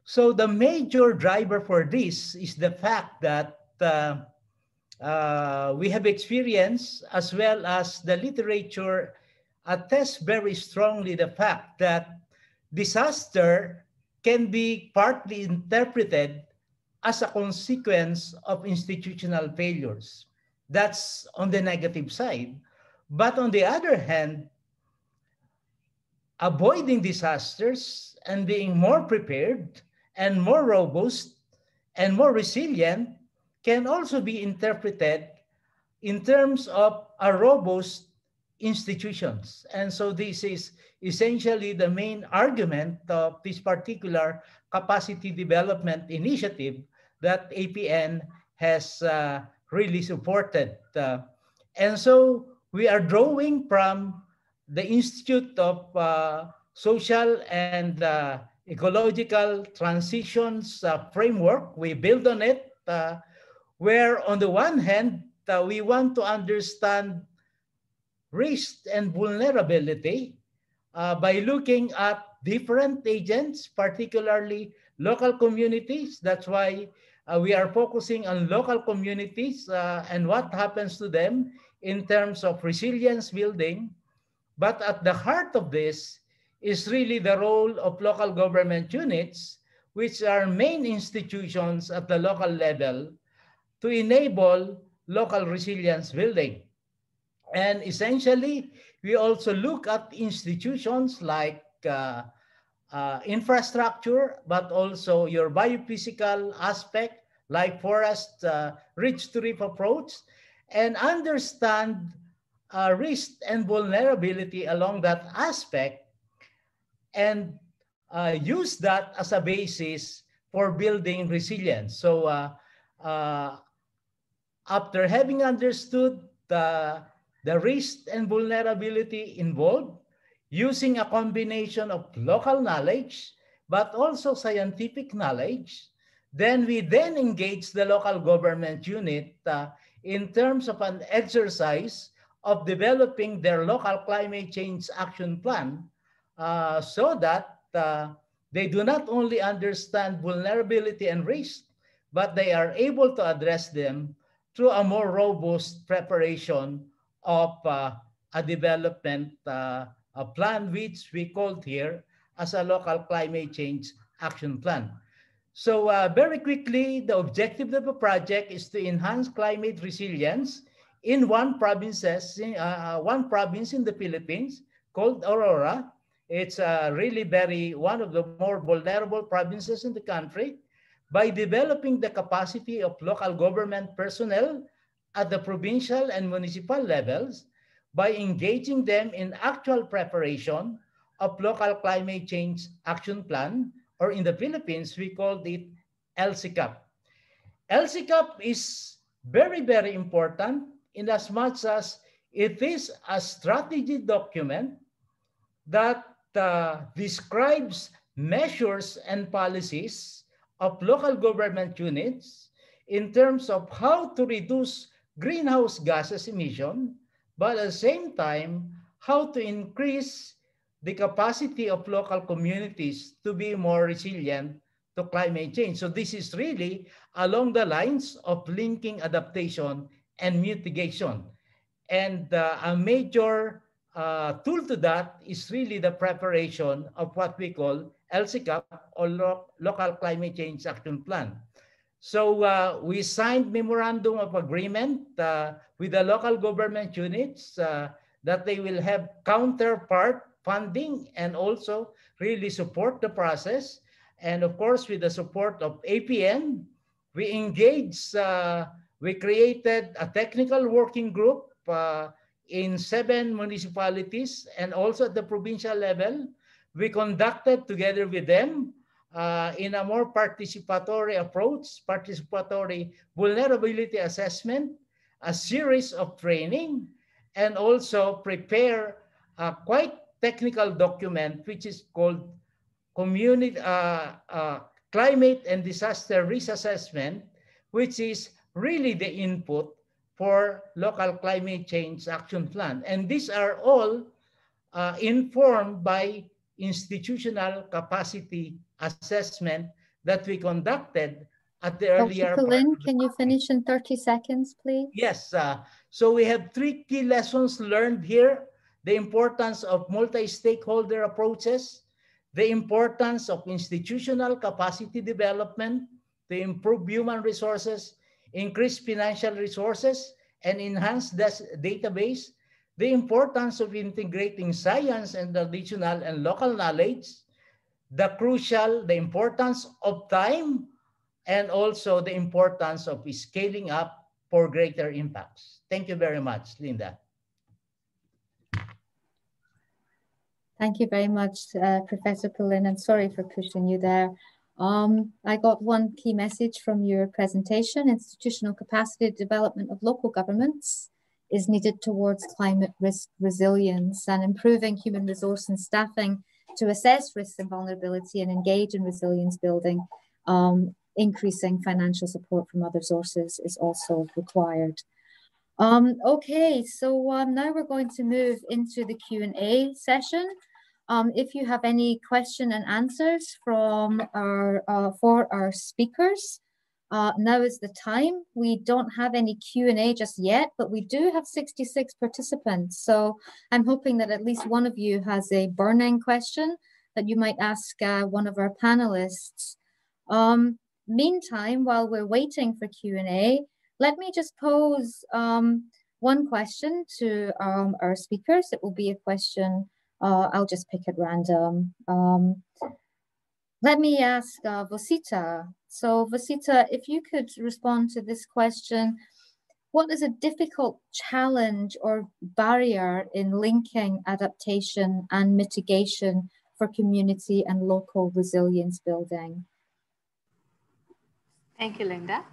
So the major driver for this is the fact that uh, uh, we have experience as well as the literature attests very strongly the fact that disaster can be partly interpreted as a consequence of institutional failures. That's on the negative side. But on the other hand, avoiding disasters and being more prepared and more robust and more resilient can also be interpreted in terms of a robust institutions. And so this is essentially the main argument of this particular capacity development initiative that APN has uh, really supported. Uh, and so we are drawing from the Institute of uh, Social and uh, Ecological Transitions uh, Framework. We build on it, uh, where on the one hand, uh, we want to understand risk and vulnerability uh, by looking at different agents, particularly local communities. That's why we are focusing on local communities and what happens to them in terms of resilience building, but at the heart of this is really the role of local government units, which are main institutions at the local level to enable local resilience building. And essentially, we also look at institutions like uh, uh, infrastructure, but also your biophysical aspect, like forest uh, ridge to reef approach, and understand uh, risk and vulnerability along that aspect and uh, use that as a basis for building resilience. So uh, uh, after having understood the, the risk and vulnerability involved, using a combination of local knowledge, but also scientific knowledge, then we then engage the local government unit uh, in terms of an exercise of developing their local climate change action plan uh, so that uh, they do not only understand vulnerability and risk, but they are able to address them through a more robust preparation of uh, a development uh, a plan which we called here as a local climate change action plan. So uh, very quickly, the objective of the project is to enhance climate resilience in one provinces, uh, one province in the Philippines called Aurora. It's uh, really very one of the more vulnerable provinces in the country by developing the capacity of local government personnel at the provincial and municipal levels by engaging them in actual preparation of local climate change action plan, or in the Philippines, we called it LCCAP. LCCAP is very, very important in as much as it is a strategy document that uh, describes measures and policies of local government units in terms of how to reduce greenhouse gases emission, but at the same time, how to increase the capacity of local communities to be more resilient to climate change. So this is really along the lines of linking adaptation and mitigation. And uh, a major uh, tool to that is really the preparation of what we call LCCAP or Lo Local Climate Change Action Plan. So uh, we signed memorandum of agreement uh, with the local government units uh, that they will have counterpart funding and also really support the process. And of course, with the support of APN, we engage uh, we created a technical working group uh, in seven municipalities and also at the provincial level. We conducted together with them uh, in a more participatory approach, participatory vulnerability assessment, a series of training, and also prepare a quite technical document which is called community uh, uh, climate and disaster risk assessment, which is really the input for local climate change action plan. And these are all uh, informed by institutional capacity assessment that we conducted at the Dr. earlier. Lynn, can you finish in 30 seconds, please? Yes. Uh, so we have three key lessons learned here. The importance of multi-stakeholder approaches, the importance of institutional capacity development to improve human resources, increase financial resources, and enhance this database, the importance of integrating science and traditional and local knowledge, the crucial, the importance of time, and also the importance of scaling up for greater impacts. Thank you very much, Linda. Thank you very much, uh, Professor Pulhin. I'm sorry for pushing you there. Um, I got one key message from your presentation. Institutional capacity development of local governments is needed towards climate risk resilience and improving human resource and staffing to assess risks and vulnerability and engage in resilience building. Um, increasing financial support from other sources is also required. Um, okay, so um, now we're going to move into the Q&A session. Um, if you have any question and answers from our uh, for our speakers, uh, now is the time. We don't have any Q&A just yet, but we do have 66 participants. So I'm hoping that at least one of you has a burning question that you might ask uh, one of our panelists. Um, meantime, while we're waiting for Q&A, let me just pose um, one question to um, our speakers. It will be a question uh, I'll just pick at random. Um, let me ask uh, Vositha. So Vositha, if you could respond to this question, what is a difficult challenge or barrier in linking adaptation and mitigation for community and local resilience building? Thank you, Linda.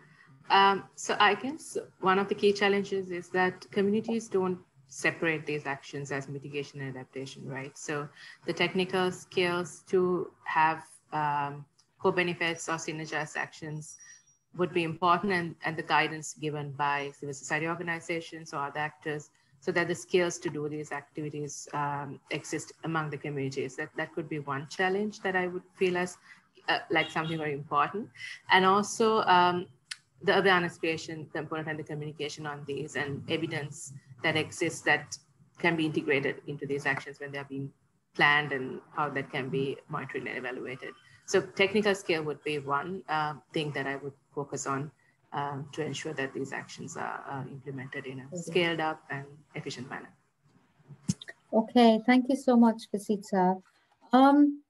Um, so I guess one of the key challenges is that communities don't separate these actions as mitigation and adaptation, right? So the technical skills to have um, co-benefits or synergized actions would be important and, and the guidance given by civil society organizations or other actors so that the skills to do these activities um, exist among the communities. That, that could be one challenge that I would feel as uh, like something very important. And also um, the awareness creation component and the communication on these and evidence that exists that can be integrated into these actions when they're being planned and how that can be monitored and evaluated. So technical scale would be one uh, thing that I would focus on um, to ensure that these actions are implemented in a scaled up and efficient manner. Okay, thank you so much, Vositha. Um,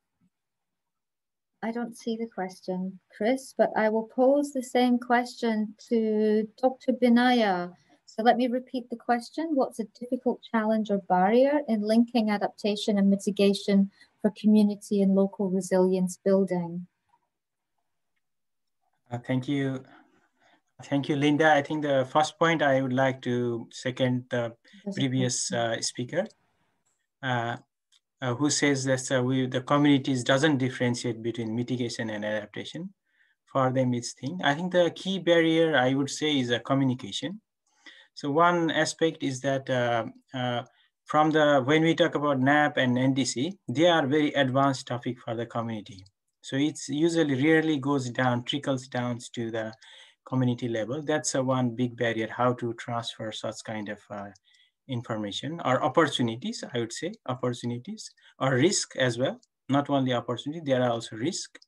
I don't see the question, Chris, but I will pose the same question to Dr. Binaya. So let me repeat the question. What's a difficult challenge or barrier in linking adaptation and mitigation for community and local resilience building? Uh, thank you. Thank you, Linda. I think the first point I would like to second the previous uh, speaker. Uh, uh, who says that uh, we, the communities doesn't differentiate between mitigation and adaptation. For them, it's thing. I think the key barrier I would say is a communication. So one aspect is that uh, uh, from the when we talk about NAP and NDC, they are very advanced topic for the community. So it's usually rarely goes down, trickles down to the community level. That's a one big barrier, how to transfer such kind of uh, information or opportunities, I would say, opportunities or risk as well. Not only opportunity, there are also risk.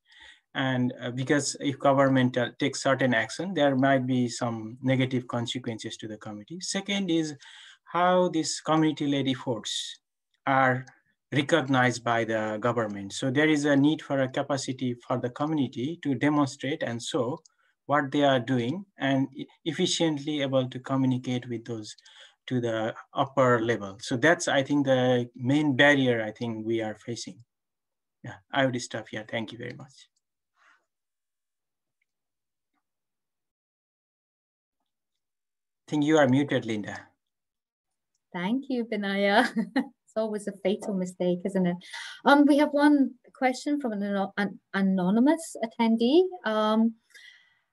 And uh, because if government uh, takes certain action, there might be some negative consequences to the community. Second is how these community-led efforts are recognized by the government. So there is a need for a capacity for the community to demonstrate and show what they are doing and efficiently able to communicate with those to the upper level. So that's, I think, the main barrier I think we are facing. Yeah, I would stop here. Thank you very much. Think you are muted, Linda. Thank you, Binaya. it's always a fatal mistake, isn't it? Um, we have one question from an, an anonymous attendee. Um,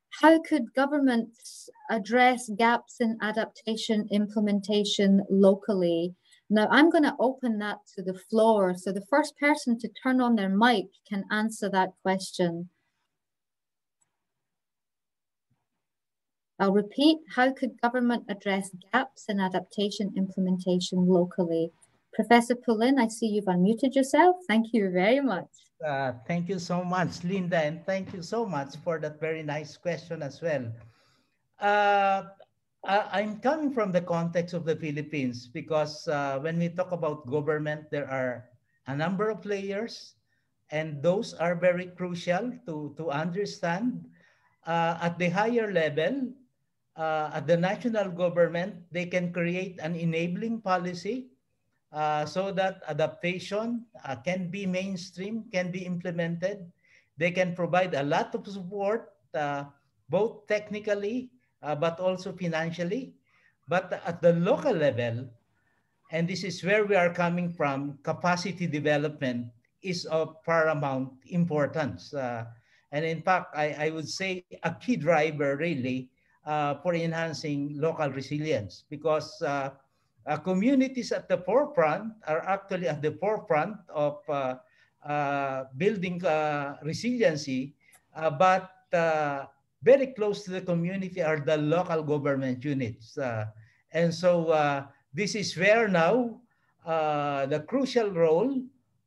how could governments address gaps in adaptation implementation locally? Now, I'm going to open that to the floor. So the first person to turn on their mic can answer that question. I'll repeat, how could government address gaps in adaptation implementation locally? Professor Pulhin, I see you've unmuted yourself. Thank you very much. Uh, thank you so much, Linda, and thank you so much for that very nice question as well. Uh, I'm coming from the context of the Philippines because uh, when we talk about government, there are a number of layers, and those are very crucial to, to understand. Uh, at the higher level, uh, at the national government, they can create an enabling policy uh, so that adaptation uh, can be mainstream, can be implemented. They can provide a lot of support, uh, both technically, uh, but also financially. But at the local level, and this is where we are coming from, capacity development is of paramount importance. Uh, and in fact, I, I, would say a key driver really for enhancing local resilience because uh, communities at the forefront are actually at the forefront of uh, uh, building uh, resiliency, uh, but uh, very close to the community are the local government units. and so this is where now the crucial role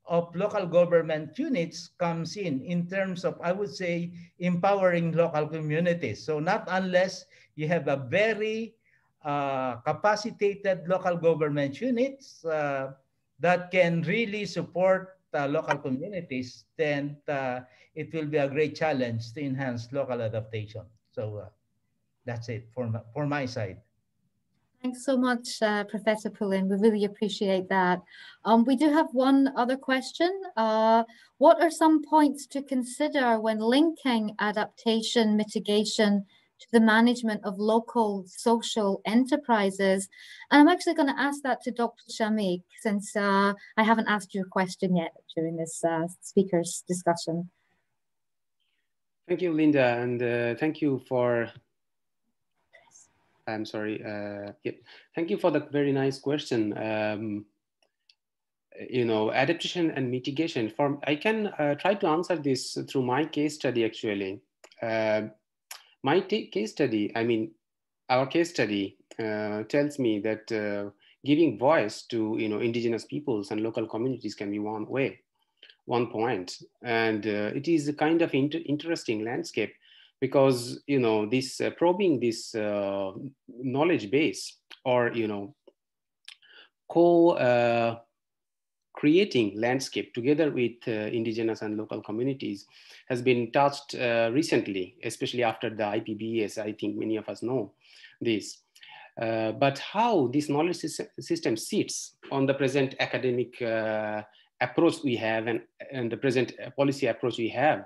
of local government units comes in, in terms of, I would say, empowering local communities. So not unless you have a very uh, capacitated local government units uh, that can really support uh, local communities, then uh, it will be a great challenge to enhance local adaptation. So uh, that's it for my, for my side. Thanks so much, uh, Professor Pulhin. We really appreciate that. Um, we do have one other question. Uh, what are some points to consider when linking adaptation, mitigation, to the management of local social enterprises. And I'm actually going to ask that to Dr. Shamik since uh, I haven't asked you a question yet during this uh, speaker's discussion. Thank you, Linda, and uh, thank you for I'm sorry. Uh, yeah. Thank you for the very nice question. Um, you know, adaptation and mitigation. For I can uh, try to answer this through my case study. Actually, uh, my case study. I mean, our case study uh, tells me that uh, giving voice to you know indigenous peoples and local communities can be one way, one point, and uh, it is a kind of inter interesting landscape because you know this uh, probing this uh, knowledge base or you know co uh, creating landscape together with uh, indigenous and local communities has been touched uh, recently especially after the ipbes i think many of us know this. Uh, but how this knowledge system sits on the present academic approach we have and, and the present policy approach we have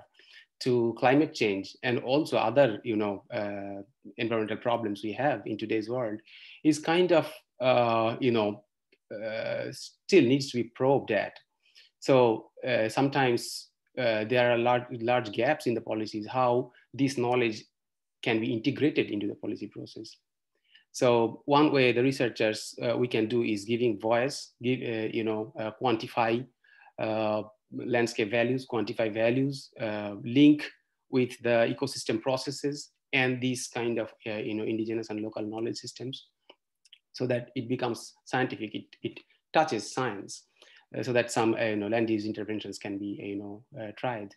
to climate change and also other you know uh, environmental problems we have in today's world is kind of uh, you know uh, still needs to be probed at. So uh, sometimes uh, there are large large gaps in the policies how this knowledge can be integrated into the policy process. So one way the researchers uh, we can do is giving voice give you know quantify landscape values, quantify values, uh, link with the ecosystem processes and these kind of uh, you know indigenous and local knowledge systems so that it becomes scientific, it, it touches science uh, so that some uh, you know, land use interventions can be you know, uh, tried.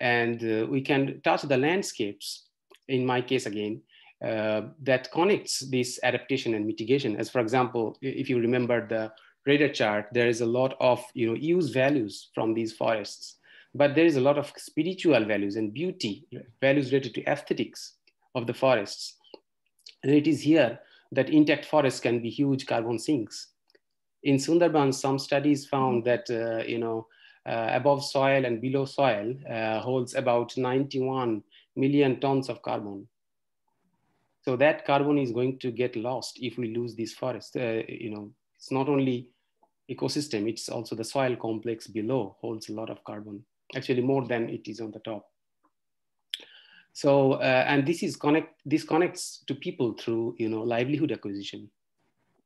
And uh, we can touch the landscapes, in my case again, that connects this adaptation and mitigation. As for example, if you remember the radar chart, there is a lot of you know use values from these forests, but there is a lot of spiritual values and beauty values related to aesthetics of the forests. And it is here that intact forests can be huge carbon sinks. In Sundarbans, some studies found that uh, you know uh, above soil and below soil uh, holds about 91 million tons of carbon. So that carbon is going to get lost if we lose these forests. Uh, you know, it's not only ecosystem, it's also the soil complex below holds a lot of carbon, actually more than it is on the top. So, uh, and this is connect, this connects to people through, you know, livelihood acquisition.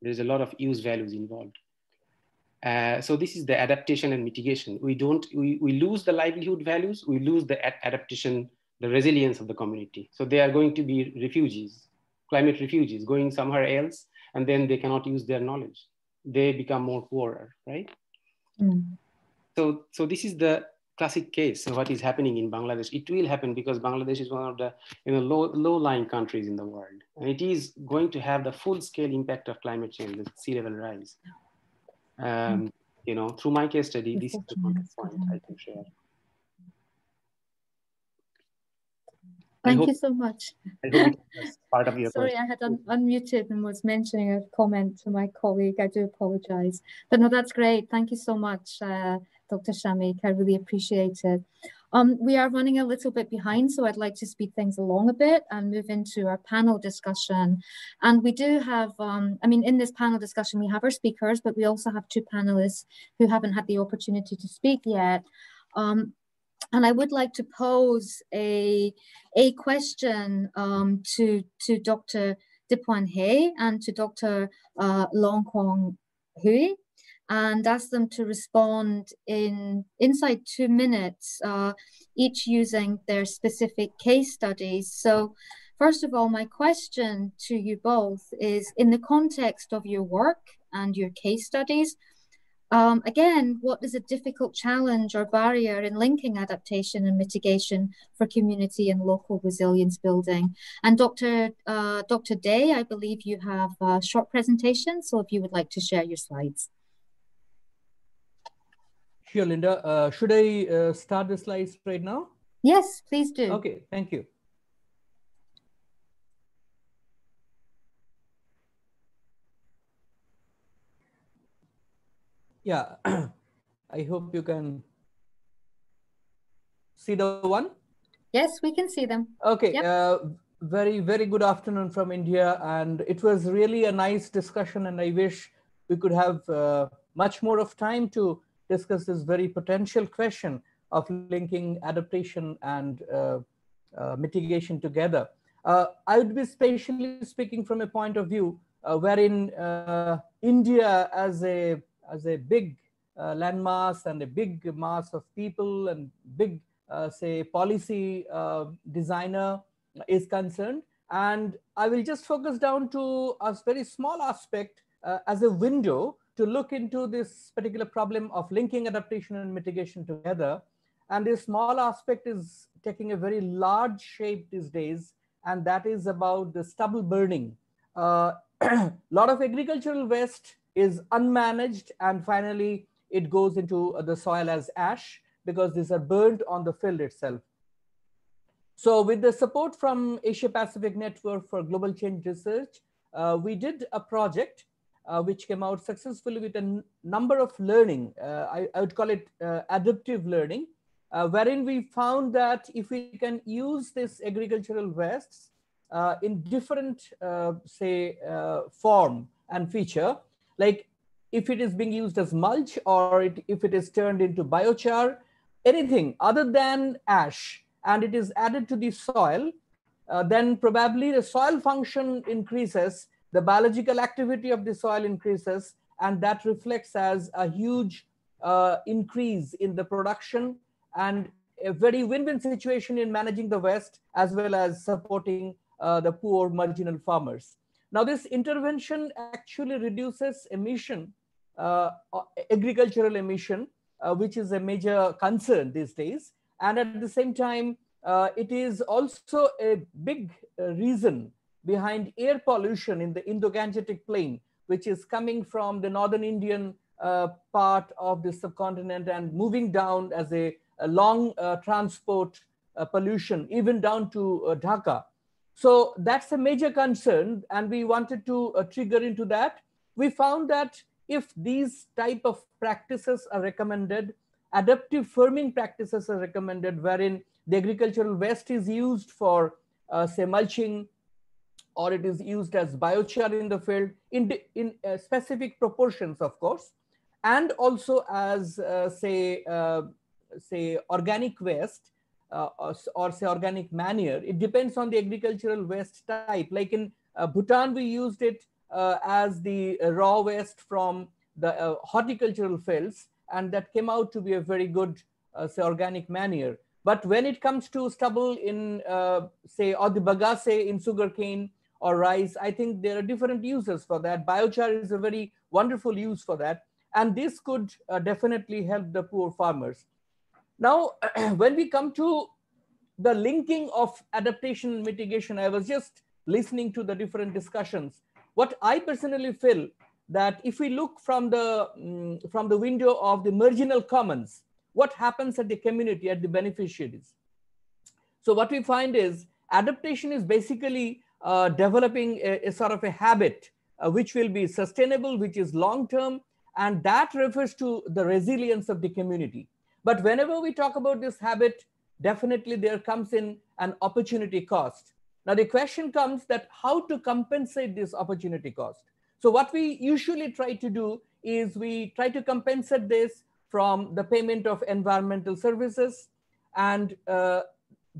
There's a lot of use values involved. Uh, so this is the adaptation and mitigation. We don't, we, we lose the livelihood values, we lose the ad adaptation, the resilience of the community. So they are going to be refugees, climate refugees, going somewhere else, and then they cannot use their knowledge they become more poorer, right? Mm. So, so this is the classic case of what is happening in Bangladesh. It will happen because Bangladesh is one of the you know, low, low-lying countries in the world. And it is going to have the full-scale impact of climate change, the sea level rise. Um. You know, through my case study, this is the point I can share. Thank you so much. part of your Sorry, question. I had un unmuted and was mentioning a comment to my colleague. I do apologize. But no, that's great. Thank you so much, uh, Dr. Shamik. I really appreciate it. Um, we are running a little bit behind, so I'd like to speed things along a bit and move into our panel discussion. And we do have, um, I mean, in this panel discussion, we have our speakers, but we also have two panelists who haven't had the opportunity to speak yet. Um, and I would like to pose a, a question um, to, to Dr. Dipayan Dey and to Dr. Uh, Long Kwong Hui and ask them to respond in inside two minutes, uh, each using their specific case studies. So first of all, my question to you both is in the context of your work and your case studies, um, again, what is a difficult challenge or barrier in linking adaptation and mitigation for community and local resilience building? And Dr. Uh, Dr. Dey, I believe you have a short presentation, so if you would like to share your slides. Sure, Linda. Uh, should I uh, start the slides right now? Yes, please do. Okay, thank you. yeah i hope you can see the one yes we can see them okay yep. uh, very very good afternoon from india and it was really a nice discussion and i wish we could have uh, much more of time to discuss this very potential question of linking adaptation and uh, uh mitigation together Uh, I would be spatially speaking from a point of view uh, wherein uh, India as a, as a big uh, landmass and a big mass of people and big, say, policy designer is concerned. And I will just focus down to a very small aspect as a window to look into this particular problem of linking adaptation and mitigation together. And this small aspect is taking a very large shape these days, and that is about the stubble burning. A uh, lot of agricultural waste is unmanaged, and finally, it goes into the soil as ash because these are burned on the field itself. So with the support from Asia Pacific Network for Global Change Research, uh, we did a project uh, which came out successfully with a number of learning. Uh, I, I, would call it uh, adaptive learning, uh, wherein we found that if we can use this agricultural wastes uh, in different, say, form and feature, like if it is being used as mulch or it, if it is turned into biochar, anything other than ash, and it is added to the soil, uh, then probably the soil function increases, the biological activity of the soil increases, and that reflects as a huge uh, increase in the production and a very win-win situation in managing the waste as well as supporting uh, the poor marginal farmers. Now, this intervention actually reduces emission, uh, agricultural emission, uh, which is a major concern these days. And at the same time, uh, it is also a big uh, reason behind air pollution in the Indo-Gangetic plain, which is coming from the northern Indian uh, part of the subcontinent and moving down as a, a long transport pollution, even down to Dhaka. So that's a major concern, and we wanted to uh, trigger into that. We found that if these type of practices are recommended, adaptive farming practices are recommended, wherein the agricultural waste is used for, uh, say, mulching, or it is used as biochar in the field in, in uh, specific proportions, of course, and also as, uh, say, uh, say, organic waste, uh, or, or, say organic manure. It depends on the agricultural waste type. Like in uh, Bhutan, we used it uh, as the uh, raw waste from the uh, horticultural fields, and that came out to be a very good, uh, say, organic manure. But when it comes to stubble in, say, or the bagasse in sugarcane or rice, I think there are different uses for that. Biochar is a very wonderful use for that. And this could definitely help the poor farmers. Now, when we come to the linking of adaptation and mitigation, I was just listening to the different discussions. What I personally feel that if we look from the, um, from the window of the marginal commons, what happens at the community, at the beneficiaries? So what we find is adaptation is basically uh, developing a, a, sort of a habit uh, which will be sustainable, which is long-term, and that refers to the resilience of the community. But whenever we talk about this habit, definitely there comes in an opportunity cost. Now the question comes that how to compensate this opportunity cost. So what we usually try to do is we try to compensate this from the payment of environmental services. And uh,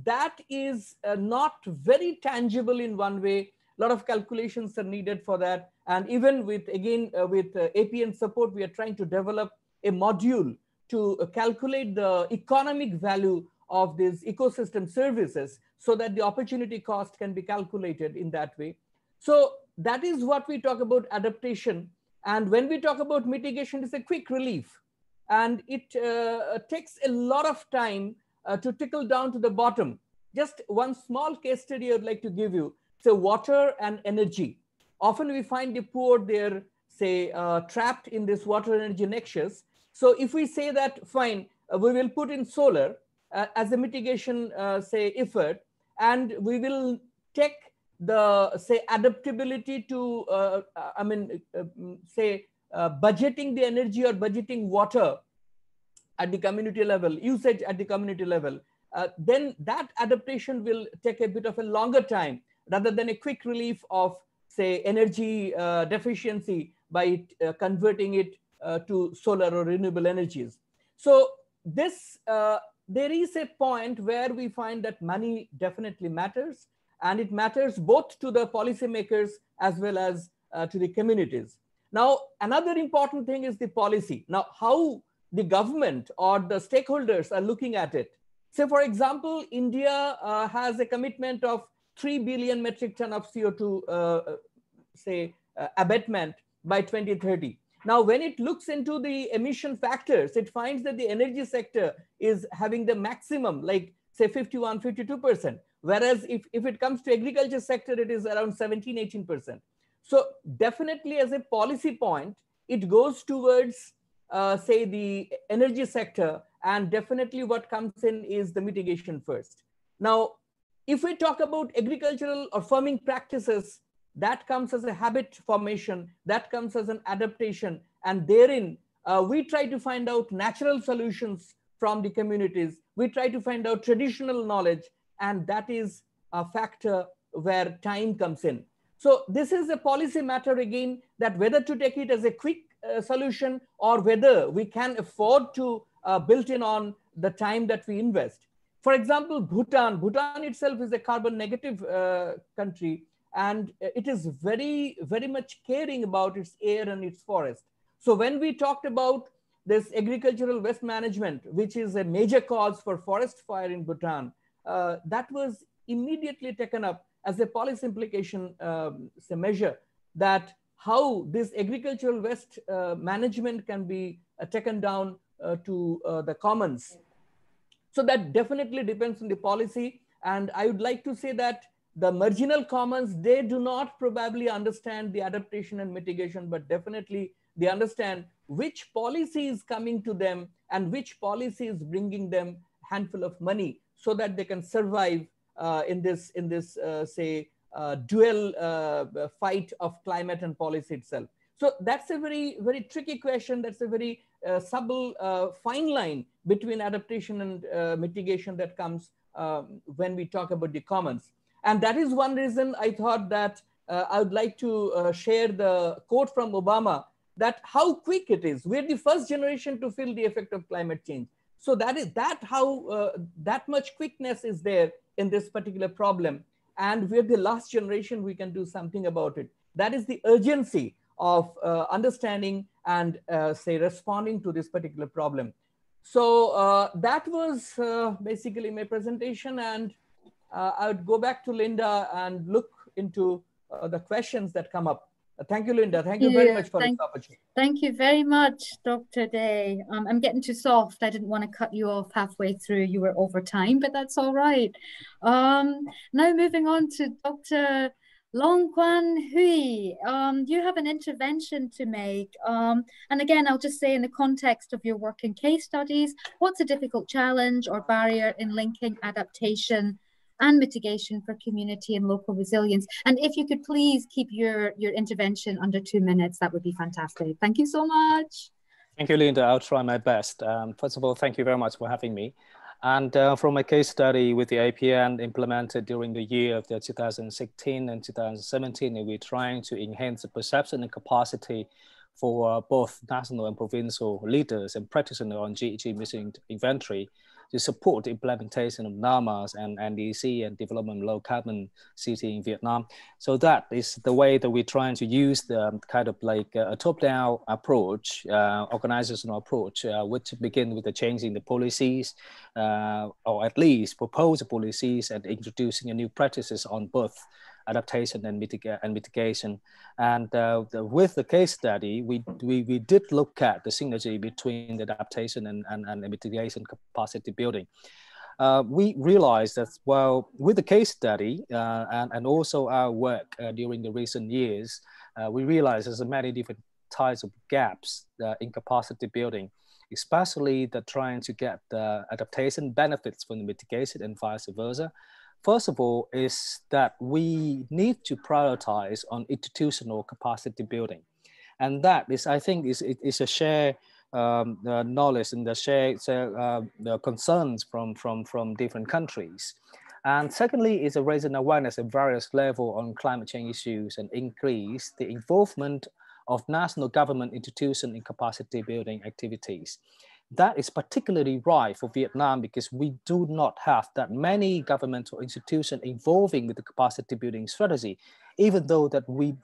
that is uh, not very tangible in one way. A lot of calculations are needed for that. And even with, again, uh, with uh, APN support, we are trying to develop a module to calculate the economic value of these ecosystem services so that the opportunity cost can be calculated in that way. So that is what we talk about adaptation. And when we talk about mitigation, it's a quick relief. And it uh, takes a lot of time uh, to trickle down to the bottom. Just one small case study I'd like to give you. So water and energy. Often we find the poor, they're say uh, trapped in this water energy nexus so if we say that, fine, uh, we will put in solar uh, as a mitigation, uh, say, effort, and we will take the, say, adaptability to, uh, I mean, say, budgeting the energy or budgeting water at the community level, usage at the community level, then that adaptation will take a bit of a longer time rather than a quick relief of, say, energy deficiency by converting it uh, to solar or renewable energies. So this, uh, there is a point where we find that money definitely matters. and it matters both to the policymakers as well as uh, to the communities. Now, another important thing is the policy. Now, how the government or the stakeholders are looking at it. So, for example, India uh, has a commitment of 3 billion metric ton of CO2, uh, say, uh, abatement by 2030. Now, when it looks into the emission factors, it finds that the energy sector is having the maximum, like say 51, 52%. Whereas if, if it comes to agriculture sector, it is around 17, 18%. So definitely as a policy point, it goes towards, uh, say, the energy sector. And definitely what comes in is the mitigation first. Now, if we talk about agricultural or farming practices, that comes as a habit formation, that comes as an adaptation. And therein, uh, we try to find out natural solutions from the communities. We try to find out traditional knowledge, and that is a factor where time comes in. So this is a policy matter again, that whether to take it as a quick uh, solution or whether we can afford to uh, build in on the time that we invest. For example, Bhutan, Bhutan itself is a carbon negative uh, country and it is very, very much caring about its air and its forest. So when we talked about this agricultural waste management, which is a major cause for forest fire in Bhutan, uh, that was immediately taken up as a policy implication um, a measure that how this agricultural waste uh, management can be uh, taken down uh, to uh, the commons. So that definitely depends on the policy. And I would like to say that the marginal commons, they do not probably understand the adaptation and mitigation, but definitely they understand which policy is coming to them and which policy is bringing them handful of money so that they can survive uh, in this, in this uh, say, uh, dual uh, fight of climate and policy itself. So that's a very, very tricky question. That's a very uh, subtle, uh, fine line between adaptation and mitigation that comes um, when we talk about the commons. And that is one reason I thought that uh, I would like to uh, share the quote from Obama that how quick it is. We're the first generation to feel the effect of climate change. So that is that how uh, that much quickness is there in this particular problem. And we're the last generation we can do something about it. That is the urgency of uh, understanding and uh, say responding to this particular problem. So uh, that was basically my presentation and uh, I would go back to Linda and look into uh, the questions that come up. Thank you, Linda. Thank you very much for thank, this opportunity. Thank you very much, Dr. Dey. Um, I'm getting too soft. I didn't want to cut you off halfway through. You were over time, but that's all right. Um, now moving on to Dr. Luong Quang Huy, um, you have an intervention to make. Um, and again, I'll just say in the context of your work in case studies, what's a difficult challenge or barrier in linking adaptation and mitigation for community and local resilience. And if you could please keep your, your intervention under two minutes, that would be fantastic. Thank you so much. Thank you, Linda. I'll try my best. Um, first of all, thank you very much for having me. And uh, from my case study with the APN implemented during the year of the 2016 and 2017, we're trying to enhance the perception and capacity for both national and provincial leaders and practitioners on GHG emission inventory to support the implementation of NAMAS and NDC and development low carbon city in Vietnam. So that is the way that we're trying to use the kind of like a top-down approach, uh, organizational approach, uh, which begin with the changing the policies, uh, or at least propose policies and introducing a new practices on both adaptation and, and mitigation. And uh, the, with the case study, we, we, we did look at the synergy between the adaptation and, and, and mitigation capacity building. Uh, we realized that, well, with the case study uh, and, and also our work uh, during the recent years, uh, we realized there's many different types of gaps uh, in capacity building, especially the trying to get the adaptation benefits from the mitigation and vice versa. First of all, is that we need to prioritize on institutional capacity building. And that is, I think, is, is a shared um, the knowledge and the shared uh, concerns from, from, from different countries. And secondly, is a raising awareness at various levels on climate change issues and increase the involvement of national government institutions in capacity building activities. That is particularly right for Vietnam because we do not have that many governmental institutions involving with the capacity building strategy, even though that we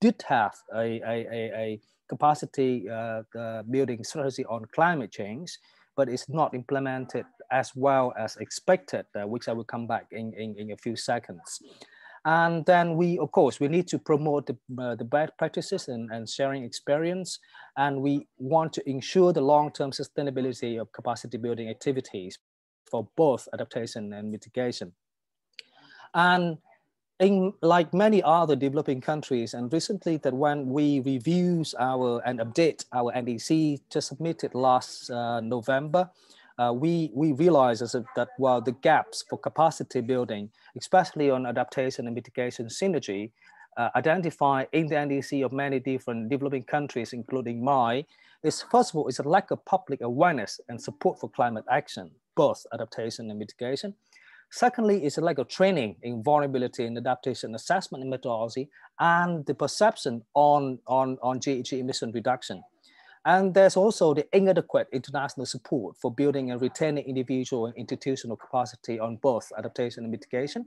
did have a, a, a, a capacity uh, building strategy on climate change, but it's not implemented as well as expected, uh, which I will come back in, in, in a few seconds. And then we, of course, we need to promote the, uh, the best practices and, and sharing experience. And we want to ensure the long-term sustainability of capacity building activities for both adaptation and mitigation. And in like many other developing countries, and recently that when we reviews our and update our NDC just submitted last uh, November, uh, we, we realize that while the gaps for capacity building, especially on adaptation and mitigation synergy, uh, identified in the NDC of many different developing countries, including my, is first of all, is a lack of public awareness and support for climate action, both adaptation and mitigation. Secondly, is a lack of training in vulnerability and adaptation assessment and methodology, and the perception on, on, on GHG emission reduction. And there's also the inadequate international support for building and retaining individual and institutional capacity on both adaptation and mitigation.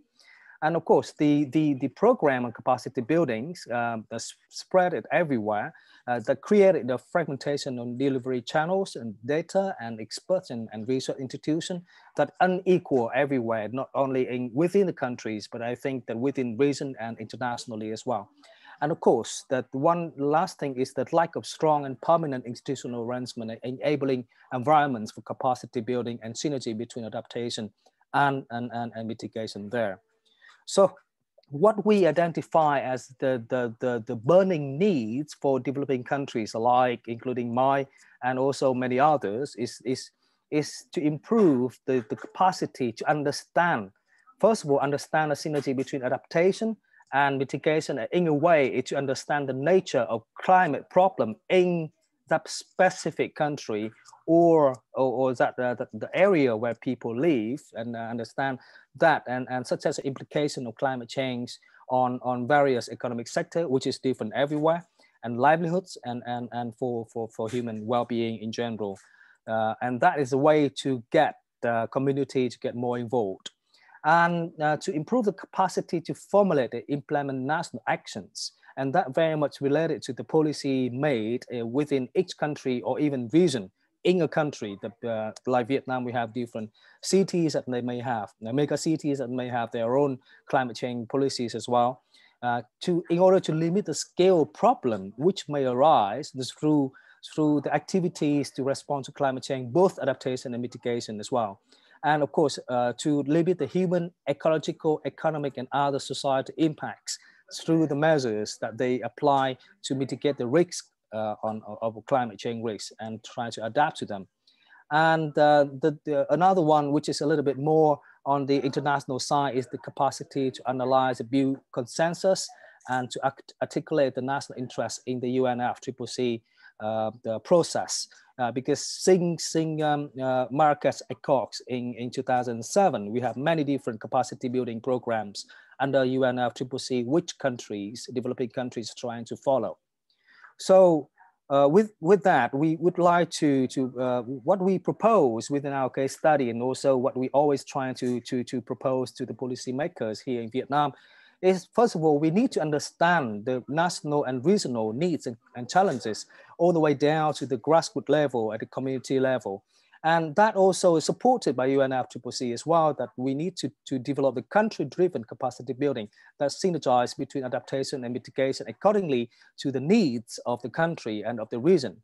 And of course, the, the, the program on capacity buildings um, that's spread it everywhere uh, that created the fragmentation on delivery channels and data and experts and, and research institutions that unequal everywhere, not only in within the countries, but I think that within region and internationally as well. And of course, that one last thing is that lack of strong and permanent institutional arrangement enabling environments for capacity building and synergy between adaptation and, and, and, and mitigation there. So what we identify as the, the, the, the, burning needs for developing countries alike, including my and also many others, is, is, is to improve the, the capacity to understand, first of all, understand the synergy between adaptation and mitigation in a way to understand the nature of climate problem in that specific country or, or, or that uh, the, the, area where people live and uh, understand that and, and such as the implication of climate change on, on various economic sector, which is different everywhere and livelihoods and, and, and for, for, for human well-being in general. Uh, and that is a way to get the community to get more involved and uh, to improve the capacity to formulate and implement national actions. And that very much related to the policy made uh, within each country or even region in a country. The, uh, like Vietnam, we have different cities that they may have, mega cities that may have their own climate change policies as well. Uh, to in order to limit the scale problem which may arise through through the activities to respond to climate change, both adaptation and mitigation as well and of course, uh, to limit the human, ecological, economic, and other society impacts through the measures that they apply to mitigate the risk uh, on, of climate change risks and try to adapt to them. And uh, the, the, another one, which is a little bit more on the international side, is the capacity to analyze, build consensus, and to articulate the national interest in the UNFCCC uh, the process uh, because since, since um, uh, Marrakesh Accords in, in 2007, we have many different capacity building programs under UNFCCC, which countries, developing countries trying to follow. So uh, with, with that, we would like to, to uh, what we propose within our case study and also what we always trying to, to, to propose to the policymakers here in Vietnam is first of all, we need to understand the national and regional needs and, and challenges all the way down to the grassroots level at the community level. And that also is supported by UNFCCC as well, that we need to, to develop the country-driven capacity building that synergize between adaptation and mitigation accordingly to the needs of the country and of the region.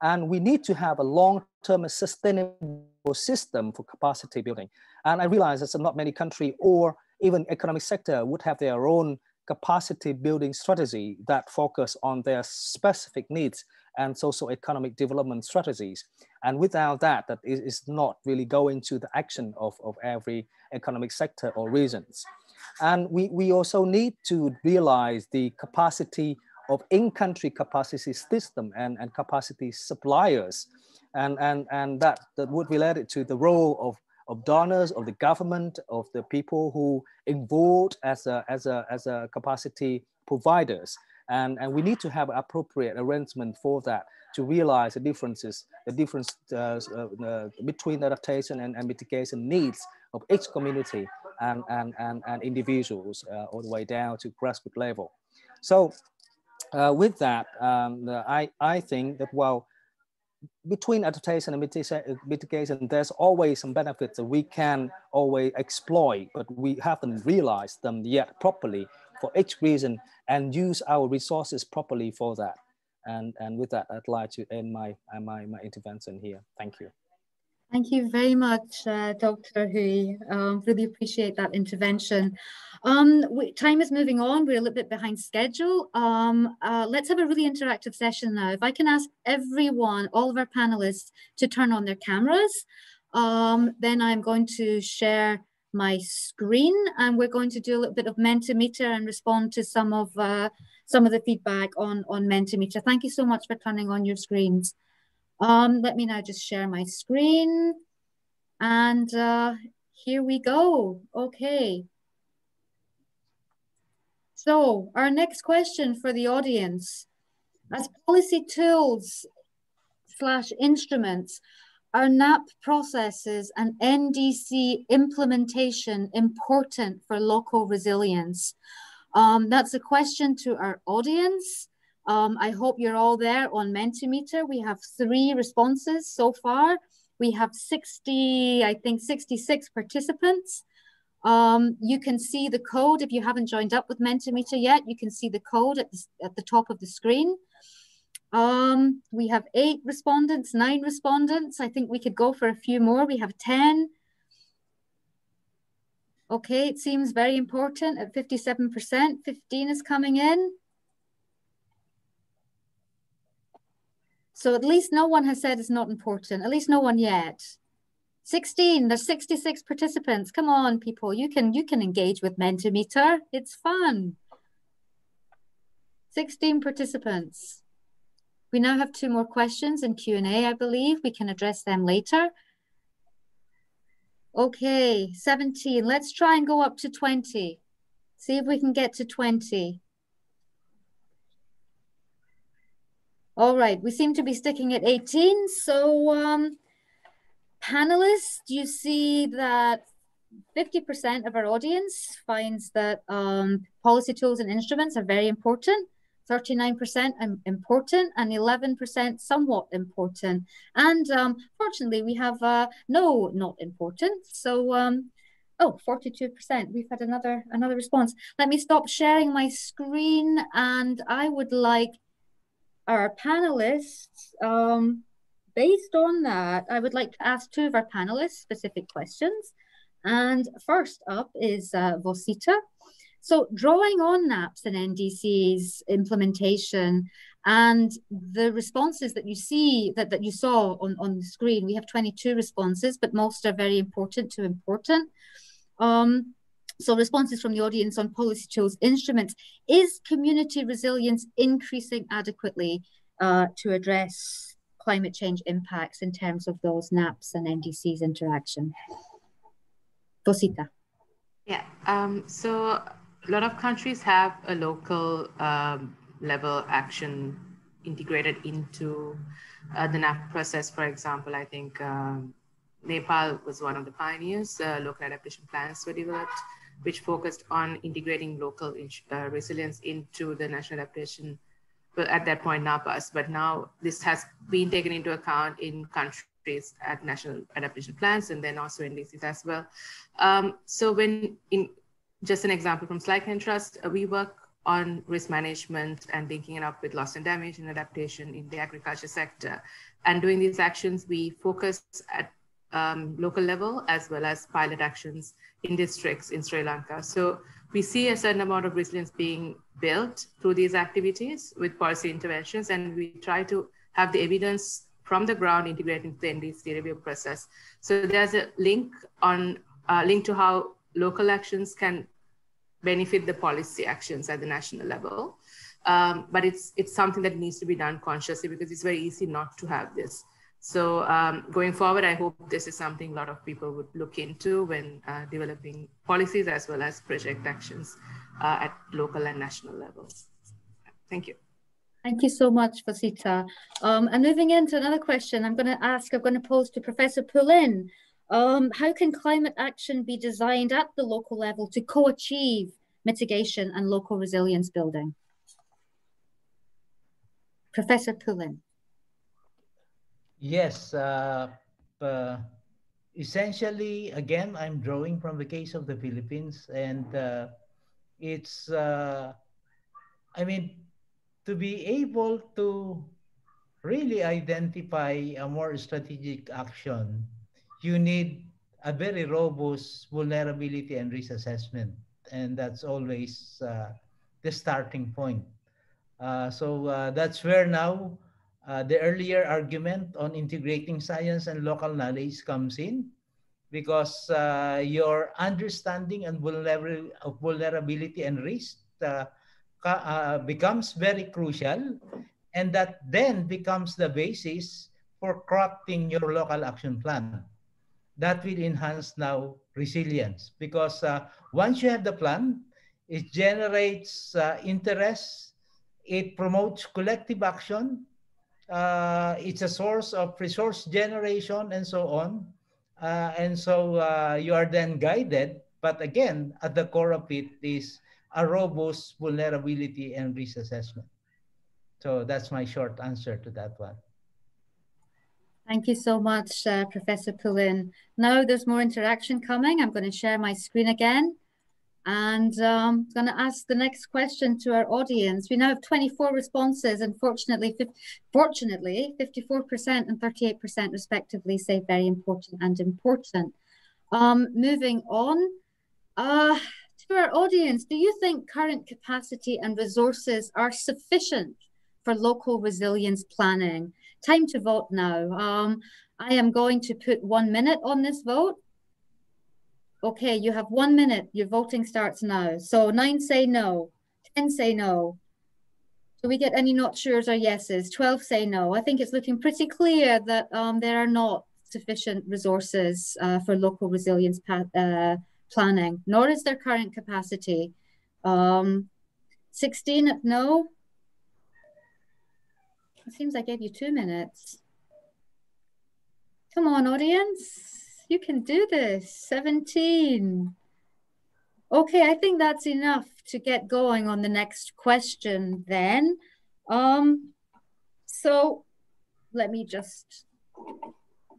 And we need to have a long-term sustainable system for capacity building. And I realize that not many countries or even economic sector would have their own capacity building strategy that focus on their specific needs and social economic development strategies. And without that, that is not really going to the action of, of every economic sector or regions. And we, we also need to realize the capacity of in-country capacity system and, and capacity suppliers. And, and, and that, that would relate to the role of of donors, of the government, of the people who involved as a, as a, as a capacity providers. And, and we need to have appropriate arrangement for that to realize the differences, the difference uh, uh, between adaptation and, and, mitigation needs of each community and, and, and, and individuals uh, all the way down to grassroots level. So uh, with that, um, I, I think that, well, between adaptation and uh, mitigation, there's always some benefits that we can always exploit, but we haven't realized them yet properly for each reason and use our resources properly for that. And, and with that, I'd like to end my, my, my intervention here. Thank you. Thank you very much, uh, Dr. Huy. Um, really appreciate that intervention. Um, we, time is moving on. We're a little bit behind schedule. Um, uh, let's have a really interactive session now. If I can ask everyone, all of our panelists, to turn on their cameras, um, then I'm going to share my screen and we're going to do a little bit of Mentimeter and respond to some of uh, some of the feedback on, on Mentimeter. Thank you so much for turning on your screens. Um, let me now just share my screen. And uh, here we go. Okay. So our next question for the audience. As policy tools slash instruments, are NAP processes and NDC implementation important for local resilience? Um, that's a question to our audience. Um, I hope you're all there on Mentimeter. We have three responses so far. We have 60, I think 66 participants. Um, you can see the code if you haven't joined up with Mentimeter yet. You can see the code at the, at the top of the screen. Um, we have eight respondents, nine respondents. I think we could go for a few more. We have 10. Okay, it seems very important at 57%. 15 is coming in. So at least no one has said it's not important, at least no one yet. 16, there's 66 participants. Come on, people, you can you can engage with Mentimeter. It's fun. 16 participants. We now have two more questions in Q&A, I believe. We can address them later. Okay, 17. Let's try and go up to 20. See if we can get to 20. All right, we seem to be sticking at 18. So um, panelists, you see that 50% of our audience finds that um, policy tools and instruments are very important. 39% important and 11% somewhat important. And um, fortunately, we have uh, no not important. So, um, oh, 42%. We've had another another response. Let me stop sharing my screen and I would like our panelists, um, based on that, I would like to ask two of our panelists specific questions. And first up is uh, Vositha. So drawing on NAPS and NDC's implementation and the responses that you see, that, that you saw on, on the screen, we have 22 responses, but most are very important to important. Um, so responses from the audience on policy tools instruments. Is community resilience increasing adequately uh, to address climate change impacts in terms of those NAPS and NDCs interaction? Vositha. Yeah, um, so a lot of countries have a local um, level action integrated into uh, the NAP process. For example, I think um, Nepal was one of the pioneers. Uh, local adaptation plans were developed which focused on integrating local uh, resilience into the national adaptation, well, at that point NAPAS, but now this has been taken into account in countries at national adaptation plans and then also in NDCs as well. Um, so when in just an example from SLYCAN Trust, uh, we work on risk management and linking it up with loss and damage and adaptation in the agriculture sector. And doing these actions, we focus at um, local level as well as pilot actions in districts in Sri Lanka. So we see a certain amount of resilience being built through these activities with policy interventions, and we try to have the evidence from the ground integrated into the NDC review process. So there's a link on uh, link to how local actions can benefit the policy actions at the national level. Um, but it's it's something that needs to be done consciously because it's very easy not to have this. So um, going forward, I hope this is something a lot of people would look into when uh, developing policies as well as project actions uh, at local and national levels. Thank you. Thank you so much, Vositha. Um, and moving into another question, I'm going to ask, I'm going to pose to Professor Pulhin. Um, how can climate action be designed at the local level to co-achieve mitigation and local resilience building? Professor Pulhin. Yes, uh, uh, essentially, again, I'm drawing from the case of the Philippines, and uh, it's, uh, I mean, to be able to really identify a more strategic action, you need a very robust vulnerability and risk assessment. And that's always uh, the starting point. Uh, so that's where now uh, the earlier argument on integrating science and local knowledge comes in because uh, your understanding and vulnerability, of vulnerability and risk uh, uh, becomes very crucial and that then becomes the basis for crafting your local action plan. That will enhance now resilience because uh, once you have the plan, it generates uh, interest, it promotes collective action, uh, it's a source of resource generation and so on. Uh, and so uh, you are then guided, but again, at the core of it is a robust vulnerability and risk assessment. So that's my short answer to that one. Thank you so much, uh, Professor Pulhin. Now there's more interaction coming. I'm going to share my screen again. And um, I'm going to ask the next question to our audience. We now have 24 responses, and fortunately, fortunately, 54% and 38% respectively say very important and important. Um, moving on, uh, to our audience, do you think current capacity and resources are sufficient for local resilience planning? Time to vote now. Um, I am going to put one minute on this vote. Okay, you have one minute. Your voting starts now. So nine say no, 10 say no. Do we get any not sure's or yeses? 12 say no. I think it's looking pretty clear that um, there are not sufficient resources uh, for local resilience uh, planning, nor is their current capacity. Um, 16 no. It seems I gave you two minutes. Come on, audience. You can do this. 17. Okay, I think that's enough to get going on the next question then. Um, so let me just,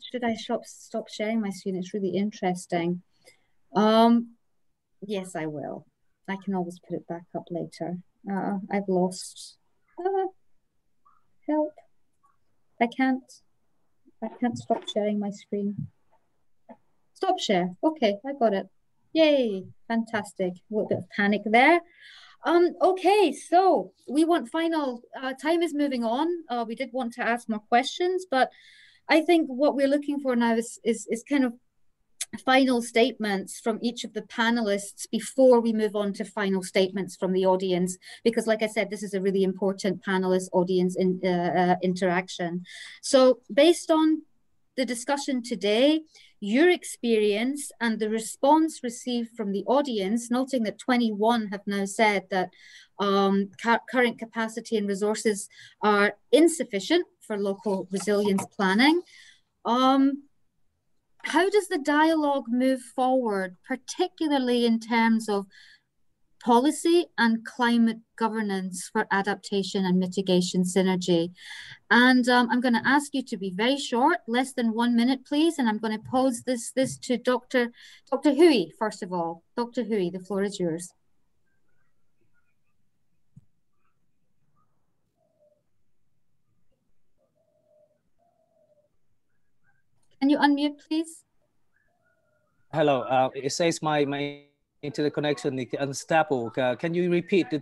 should I stop, stop sharing my screen? It's really interesting. Um, yes, I will. I can always put it back up later. Uh, I've lost. Uh, help. I can't. I can't stop sharing my screen. Stop share. Okay, I got it. Yay, fantastic. A bit of panic there. Um, okay, so we want final, uh, time is moving on. Uh, we did want to ask more questions, but I think what we're looking for now is, is, is kind of final statements from each of the panelists before we move on to final statements from the audience because like i said this is a really important panelist audience in, uh, uh, interaction so based on the discussion today your experience and the response received from the audience noting that 21 have now said that um, current capacity and resources are insufficient for local resilience planning. Um, how does the dialogue move forward, particularly in terms of policy and climate governance for adaptation and mitigation synergy. And um, I'm going to ask you to be very short, less than one minute, please. And I'm going to pose this, this to Dr. Dr. Huy, first of all. Dr. Huy, the floor is yours. Can you unmute, please? Hello. Uh, it says my my internet connection is unstable. Uh, can you repeat the,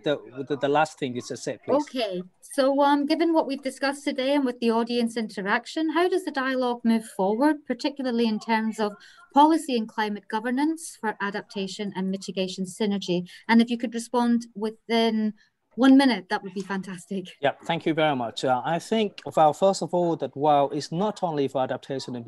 the, the last thing you said, please? Okay. So, um, given what we've discussed today and with the audience interaction, how does the dialogue move forward, particularly in terms of policy and climate governance for adaptation and mitigation synergy? And if you could respond within one minute, that would be fantastic. Yeah, thank you very much. Uh, I think, well, first of all, that while it's not only for adaptation and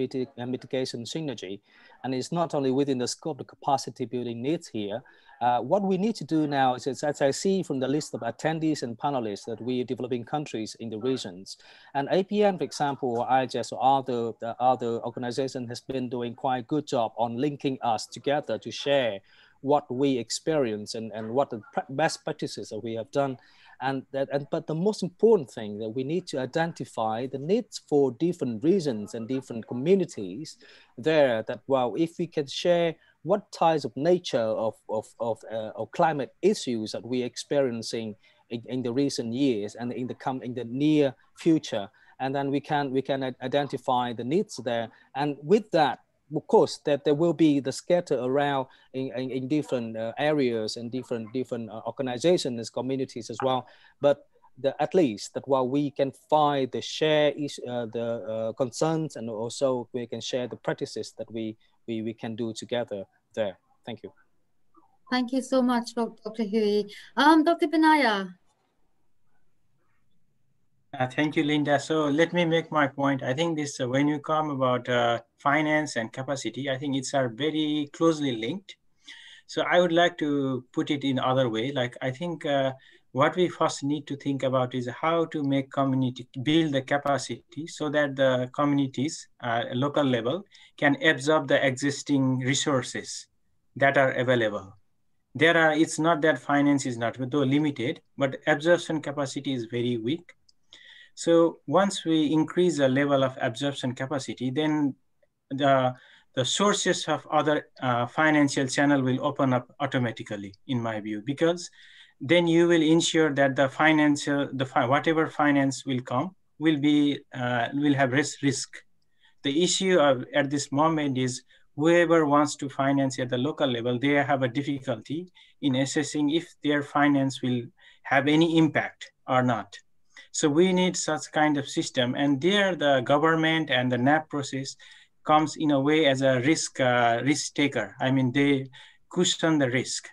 mitigation synergy, and it's not only within the scope of capacity building needs here, uh, what we need to do now is, as I see from the list of attendees and panelists that we are developing countries in the regions, and APN, for example, or IGES or other, the other organization has been doing quite a good job on linking us together to share what we experience and, and what the best practices that we have done. And that, and, but the most important thing that we need to identify the needs for different regions and different communities there that, well, if we can share what types of nature of, of, of, uh, of climate issues that we're experiencing in, in, the recent years and in the, come, in the near future, and then we can, we can identify the needs there. And with that, of course, that there will be the scatter around in, in, in different uh, areas and different different uh, organizations, communities as well. But the, at least that while we can find the share uh, the uh, concerns and also we can share the practices that we, we, we can do together there. Thank you. Thank you so much, Dr. Huy. Um, Dr. Binaya, uh, thank you, Linda. So let me make my point. I think this, uh, when you come about uh, finance and capacity, I think it's are very closely linked. So I would like to put it in other way. Like I think uh, what we first need to think about is how to make community build the capacity so that the communities uh, local level can absorb the existing resources that are available there are it's not that finance is not though limited but absorption capacity is very weak so once we increase the level of absorption capacity, then the, the sources of other uh, financial channel will open up automatically, in my view, because then you will ensure that the financial, the whatever finance will come will be uh, will have risk. risk. The issue of, at this moment is whoever wants to finance at the local level, they have a difficulty in assessing if their finance will have any impact or not. So we need such kind of system. And there the government and the NAP process comes in a way as a risk uh, risk taker. I mean, they cushion the risk.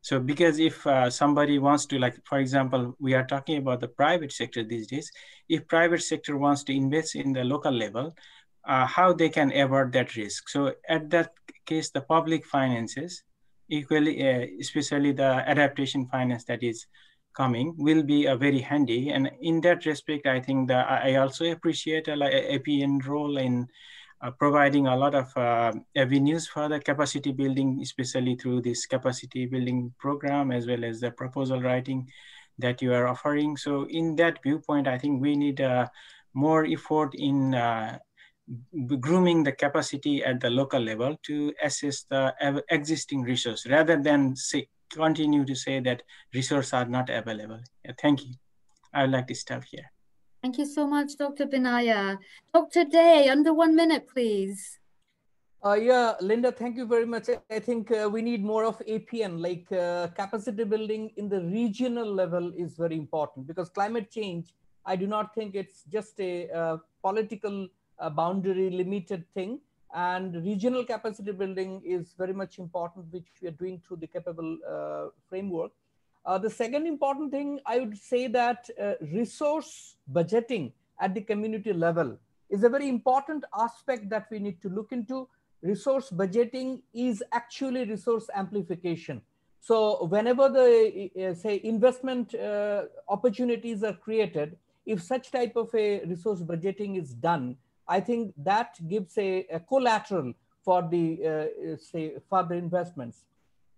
So because if uh, somebody wants to, like, for example, we are talking about the private sector these days, if private sector wants to invest in the local level, uh, how they can avoid that risk. So at that case, the public finances, equally, uh, especially the adaptation finance that is coming will be a very handy. And in that respect, I think that I also appreciate a APN role in uh, providing a lot of uh, avenues for the capacity building, especially through this capacity building program, as well as the proposal writing that you are offering. So in that viewpoint, I think we need uh, more effort in uh, grooming the capacity at the local level to assess the existing resource rather than say, continue to say that resources are not available. Thank you. I would like to stop here. Thank you so much, Dr. Binaya. Dr. Dey, under one minute, please. Uh, yeah, Linda, thank you very much. I think uh, we need more of APN, like uh, capacity building in the regional level is very important because climate change, I do not think it's just a uh, political uh, boundary limited thing and regional capacity building is very much important, which we are doing through the CAPaBLE uh, framework. Uh, the second important thing, I would say that uh, resource budgeting at the community level is a very important aspect that we need to look into. Resource budgeting is actually resource amplification. So whenever the, uh, say, investment uh, opportunities are created, if such type of a resource budgeting is done, I think that gives a, a collateral for the uh, say further investments.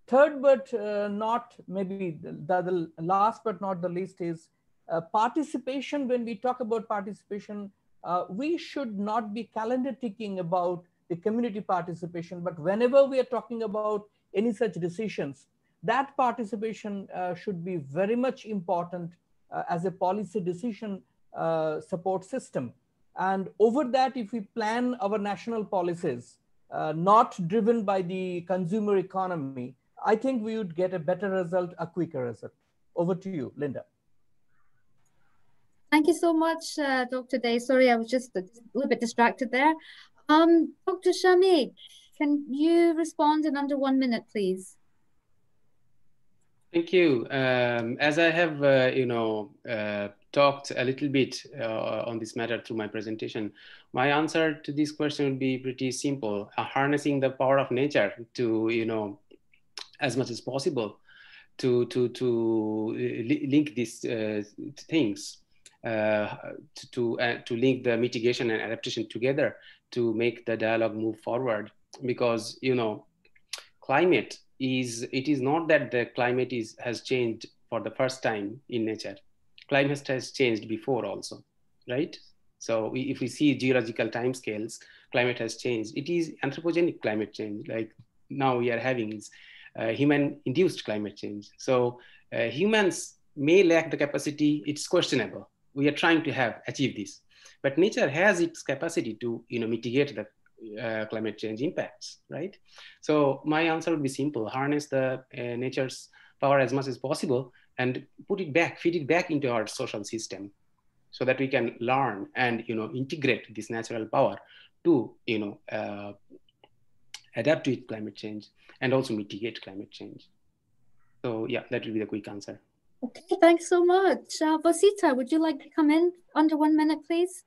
Third, but uh, not maybe the, the, last but not the least is uh, participation. When we talk about participation, uh, we should not be calendar ticking about the community participation, but whenever we are talking about any such decisions, that participation uh, should be very much important uh, as a policy decision support system. And over that, if we plan our national policies, uh, not driven by the consumer economy, I think we would get a better result, a quicker result. Over to you, Linda. Thank you so much, uh, Dr. Dey. Sorry, I was just a little bit distracted there. Um, Dr. Shami, can you respond in under one minute, please? Thank you. Um, as I have, uh, you know, uh, talked a little bit uh, on this matter through my presentation, my answer to this question would be pretty simple: uh, harnessing the power of nature to, you know, as much as possible, to to to uh, link these uh, things, to to, to link the mitigation and adaptation together to make the dialogue move forward. Because you know, climate is it is not that the climate is has changed for the first time in nature climate has changed before also right? So we, if we see geological timescales climate has changed. It is anthropogenic climate change like now we are having is uh, human induced climate change. So uh, humans may lack the capacity it's questionable. We are trying to have achieve this. But nature has its capacity to you know mitigate the uh, climate change impacts, right? So my answer would be simple: harness the uh, nature's power as much as possible and put it back, feed it back into our social system, so that we can learn and you know integrate this natural power to you know uh, adapt to climate change and also mitigate climate change. So yeah, that will be the quick answer. Okay, thanks so much. Uh, Vositha, would you like to come in under one minute, please?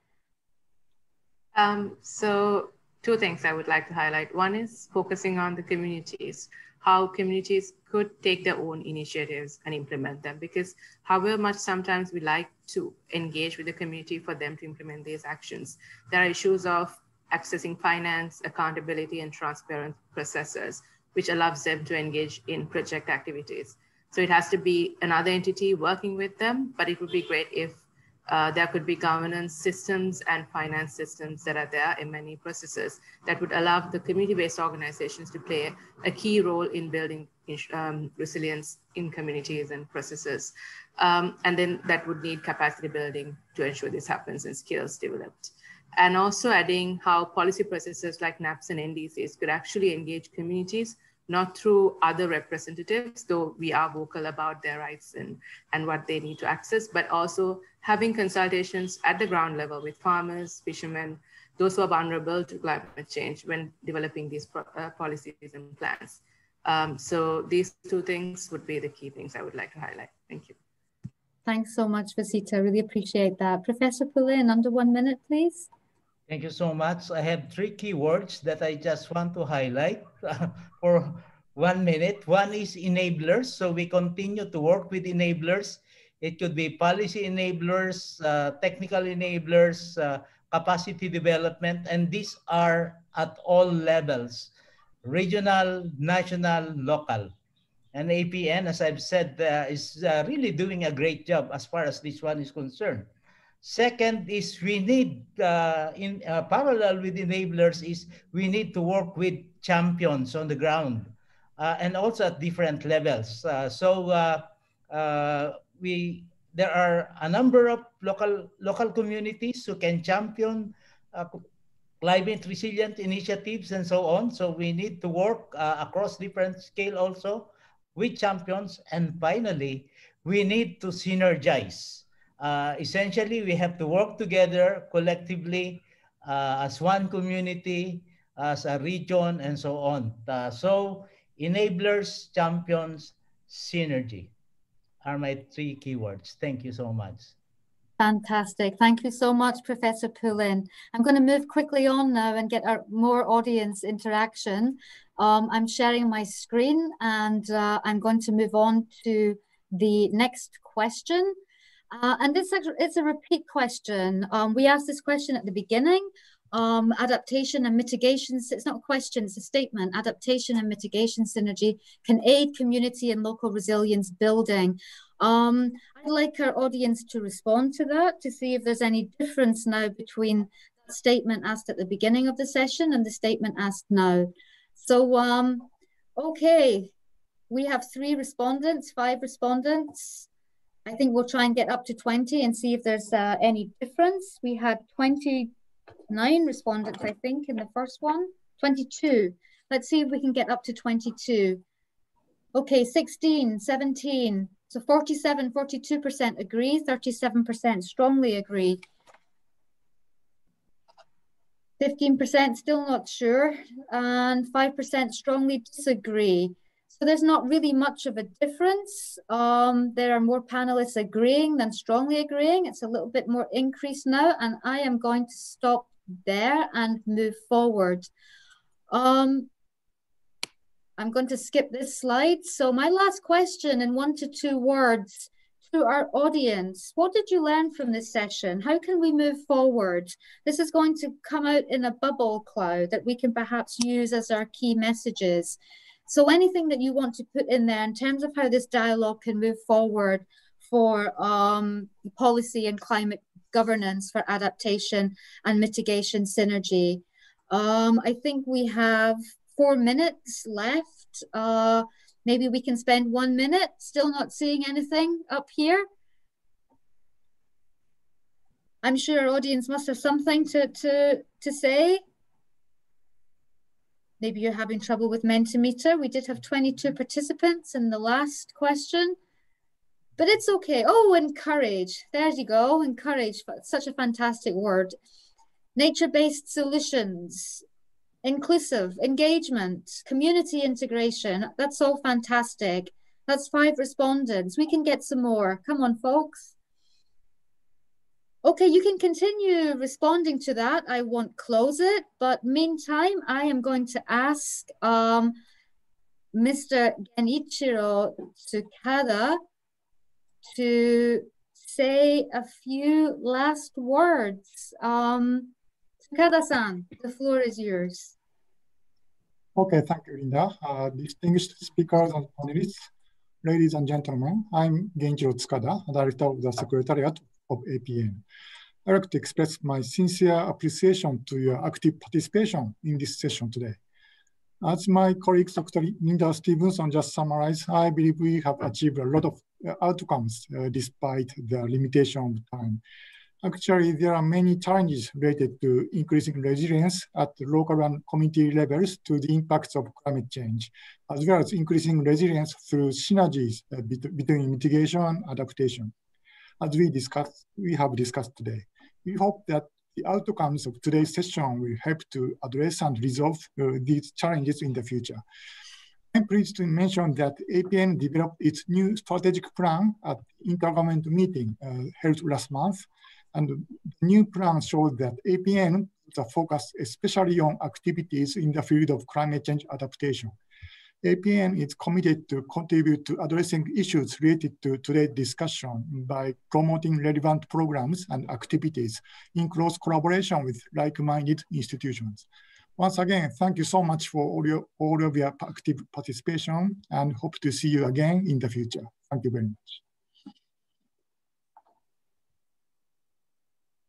Um, so two things I would like to highlight. One is focusing on the communities, how communities could take their own initiatives and implement them. Because however much sometimes we like to engage with the community for them to implement these actions, there are issues of accessing finance, accountability, and transparent processes, which allows them to engage in project activities. So it has to be another entity working with them, but it would be great if uh, there could be governance systems and finance systems that are there in many processes that would allow the community-based organizations to play a key role in building um, resilience in communities and processes. Um, and then that would need capacity building to ensure this happens and skills developed. And also adding how policy processes like NAPs and NDCs could actually engage communities not through other representatives, though we are vocal about their rights and, and what they need to access, but also having consultations at the ground level with farmers, fishermen, those who are vulnerable to climate change when developing these uh, policies and plans. Um, so these two things would be the key things I would like to highlight. Thank you. Thanks so much, Vositha. Really appreciate that. Professor Pulhin, under one minute, please. Thank you so much. I have three keywords that I just want to highlight for one minute. One is enablers. So we continue to work with enablers. It could be policy enablers, uh, technical enablers, uh, capacity development, and these are at all levels, regional, national, local. And APN, as I've said, uh, is uh, really doing a great job as far as this one is concerned. Second is we need, uh, in uh, parallel with enablers, is we need to work with champions on the ground and also at different levels. So uh, we there are a number of local local communities who can champion climate resilient initiatives and so on. So we need to work across different scale also with champions. And finally, we need to synergize uh, essentially we have to work together collectively uh, as one community, as a region, and so on. Uh, so enablers, champions, synergy are my three keywords. Thank you so much. Fantastic. Thank you so much, Professor Pulhin. I'm going to move quickly on now and get our more audience interaction. Um, I'm sharing my screen and uh, I'm going to move on to the next question. Uh, and this is a repeat question. Um, we asked this question at the beginning. Um, adaptation and mitigation, it's not a question, it's a statement. Adaptation and mitigation synergy can aid community and local resilience building. Um, I'd like our audience to respond to that, to see if there's any difference now between the statement asked at the beginning of the session and the statement asked now. So, um, okay, we have three respondents, five respondents. I think we'll try and get up to 20 and see if there's uh, any difference. We had 29 respondents, I think, in the first one. 22. Let's see if we can get up to 22. Okay, 16, 17. So 47, 42% agree, 37% strongly agree. 15% still not sure, and 5% strongly disagree. So there's not really much of a difference. Um, there are more panelists agreeing than strongly agreeing. It's a little bit more increased now, and I am going to stop there and move forward. Um, I'm going to skip this slide. So my last question in one to two words to our audience. What did you learn from this session? How can we move forward? This is going to come out in a bubble cloud that we can perhaps use as our key messages. So anything that you want to put in there in terms of how this dialogue can move forward for um, policy and climate governance for adaptation and mitigation synergy. Um, I think we have four minutes left. Uh, maybe we can spend one minute still not seeing anything up here. I'm sure our audience must have something to, to, to say. Maybe you're having trouble with Mentimeter. We did have 22 participants in the last question, but it's okay. Oh, encourage. There you go. Encourage. Such a fantastic word. Nature-based solutions, inclusive engagement, community integration. That's all fantastic. That's five respondents. We can get some more. Come on, folks. Okay, you can continue responding to that. I won't close it, but meantime, I am going to ask um, Mr. Genichiro Tsukada to say a few last words. Um, Tsukada-san, the floor is yours. Okay, thank you, Linda. Uh, distinguished speakers and panelists, ladies and gentlemen, I'm Genichiro Tsukada, Director of the Secretariat of APN. I'd like to express my sincere appreciation to your active participation in this session today. As my colleague Dr. Linda Stevenson just summarized, I believe we have achieved a lot of uh, outcomes uh, despite the limitation of time. Actually, there are many challenges related to increasing resilience at local and community levels to the impacts of climate change, as well as increasing resilience through synergies uh, between mitigation and adaptation as we discussed, we have discussed today. We hope that the outcomes of today's session will help to address and resolve uh, these challenges in the future. I'm pleased to mention that APN developed its new strategic plan at the intergovernmental meeting uh, held last month. And the new plan showed that APN puts a focus especially on activities in the field of climate change adaptation. APN is committed to contribute to addressing issues related to today's discussion by promoting relevant programs and activities in close collaboration with like-minded institutions. Once again, thank you so much for all, your, all of your active participation and hope to see you again in the future. Thank you very much.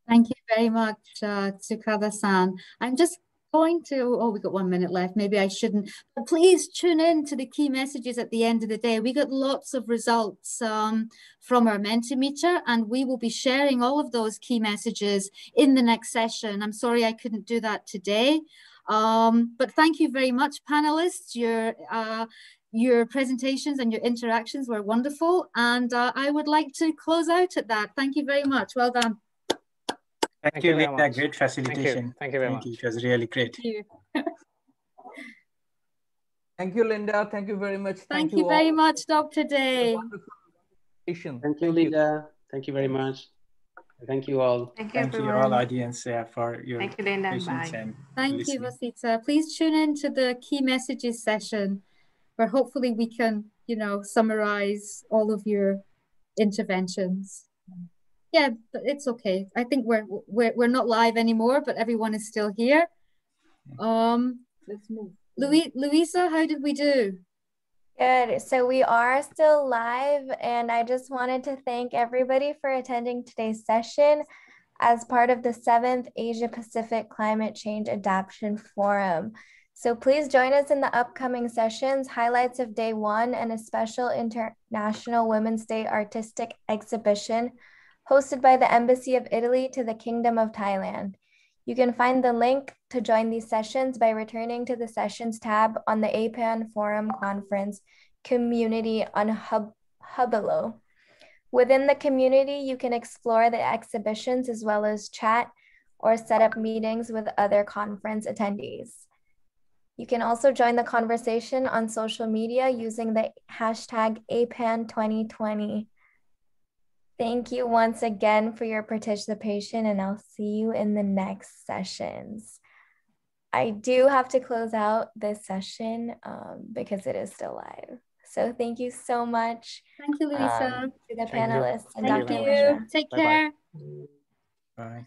Thank you very much, uh, Tsukada-san. I'm just going to, oh, we got one minute left. Maybe I shouldn't, but please tune in to the key messages at the end of the day. We got lots of results um, from our Mentimeter and we will be sharing all of those key messages in the next session. I'm sorry I couldn't do that today. Um, but thank you very much, panelists. Your, uh, your presentations and your interactions were wonderful. And uh, I would like to close out at that. Thank you very much. Well done. Thank, Thank you, Linda. Great facilitation. Thank you, Thank you very Thank much. You. It was really great. Thank you. Thank you, Linda. Thank you very much. Thank, Thank you, you very much, Dr. Dey. Thank, Thank you, Linda. Thank you very much. Thank you all. Thank you, Thank you all audience uh, for your Thank you, Linda. Bye. And Thank listening. you, Vositha. Please tune in to the key messages session where hopefully we can, you know, summarize all of your interventions yeah, but it's okay. I think we're we're we're not live anymore, but everyone is still here. Um, let's move. Louis, Louisa, how did we do? Good. So we are still live, and I just wanted to thank everybody for attending today's session as part of the seventh Asia Pacific Climate Change Adaptation Forum. So please join us in the upcoming sessions, highlights of day one, and a special International Women's Day artistic exhibition hosted by the Embassy of Italy to the Kingdom of Thailand. You can find the link to join these sessions by returning to the Sessions tab on the APAN Forum Conference Community on Hub Hubilo. Within the community, you can explore the exhibitions as well as chat or set up meetings with other conference attendees. You can also join the conversation on social media using the hashtag APAN2020. Thank you once again for your participation, and I'll see you in the next sessions. I do have to close out this session um, because it is still live. So thank you so much. Thank you, Lisa. Um, to the panelists you. and Thank Dr. you. Take Bye-bye. care. Bye.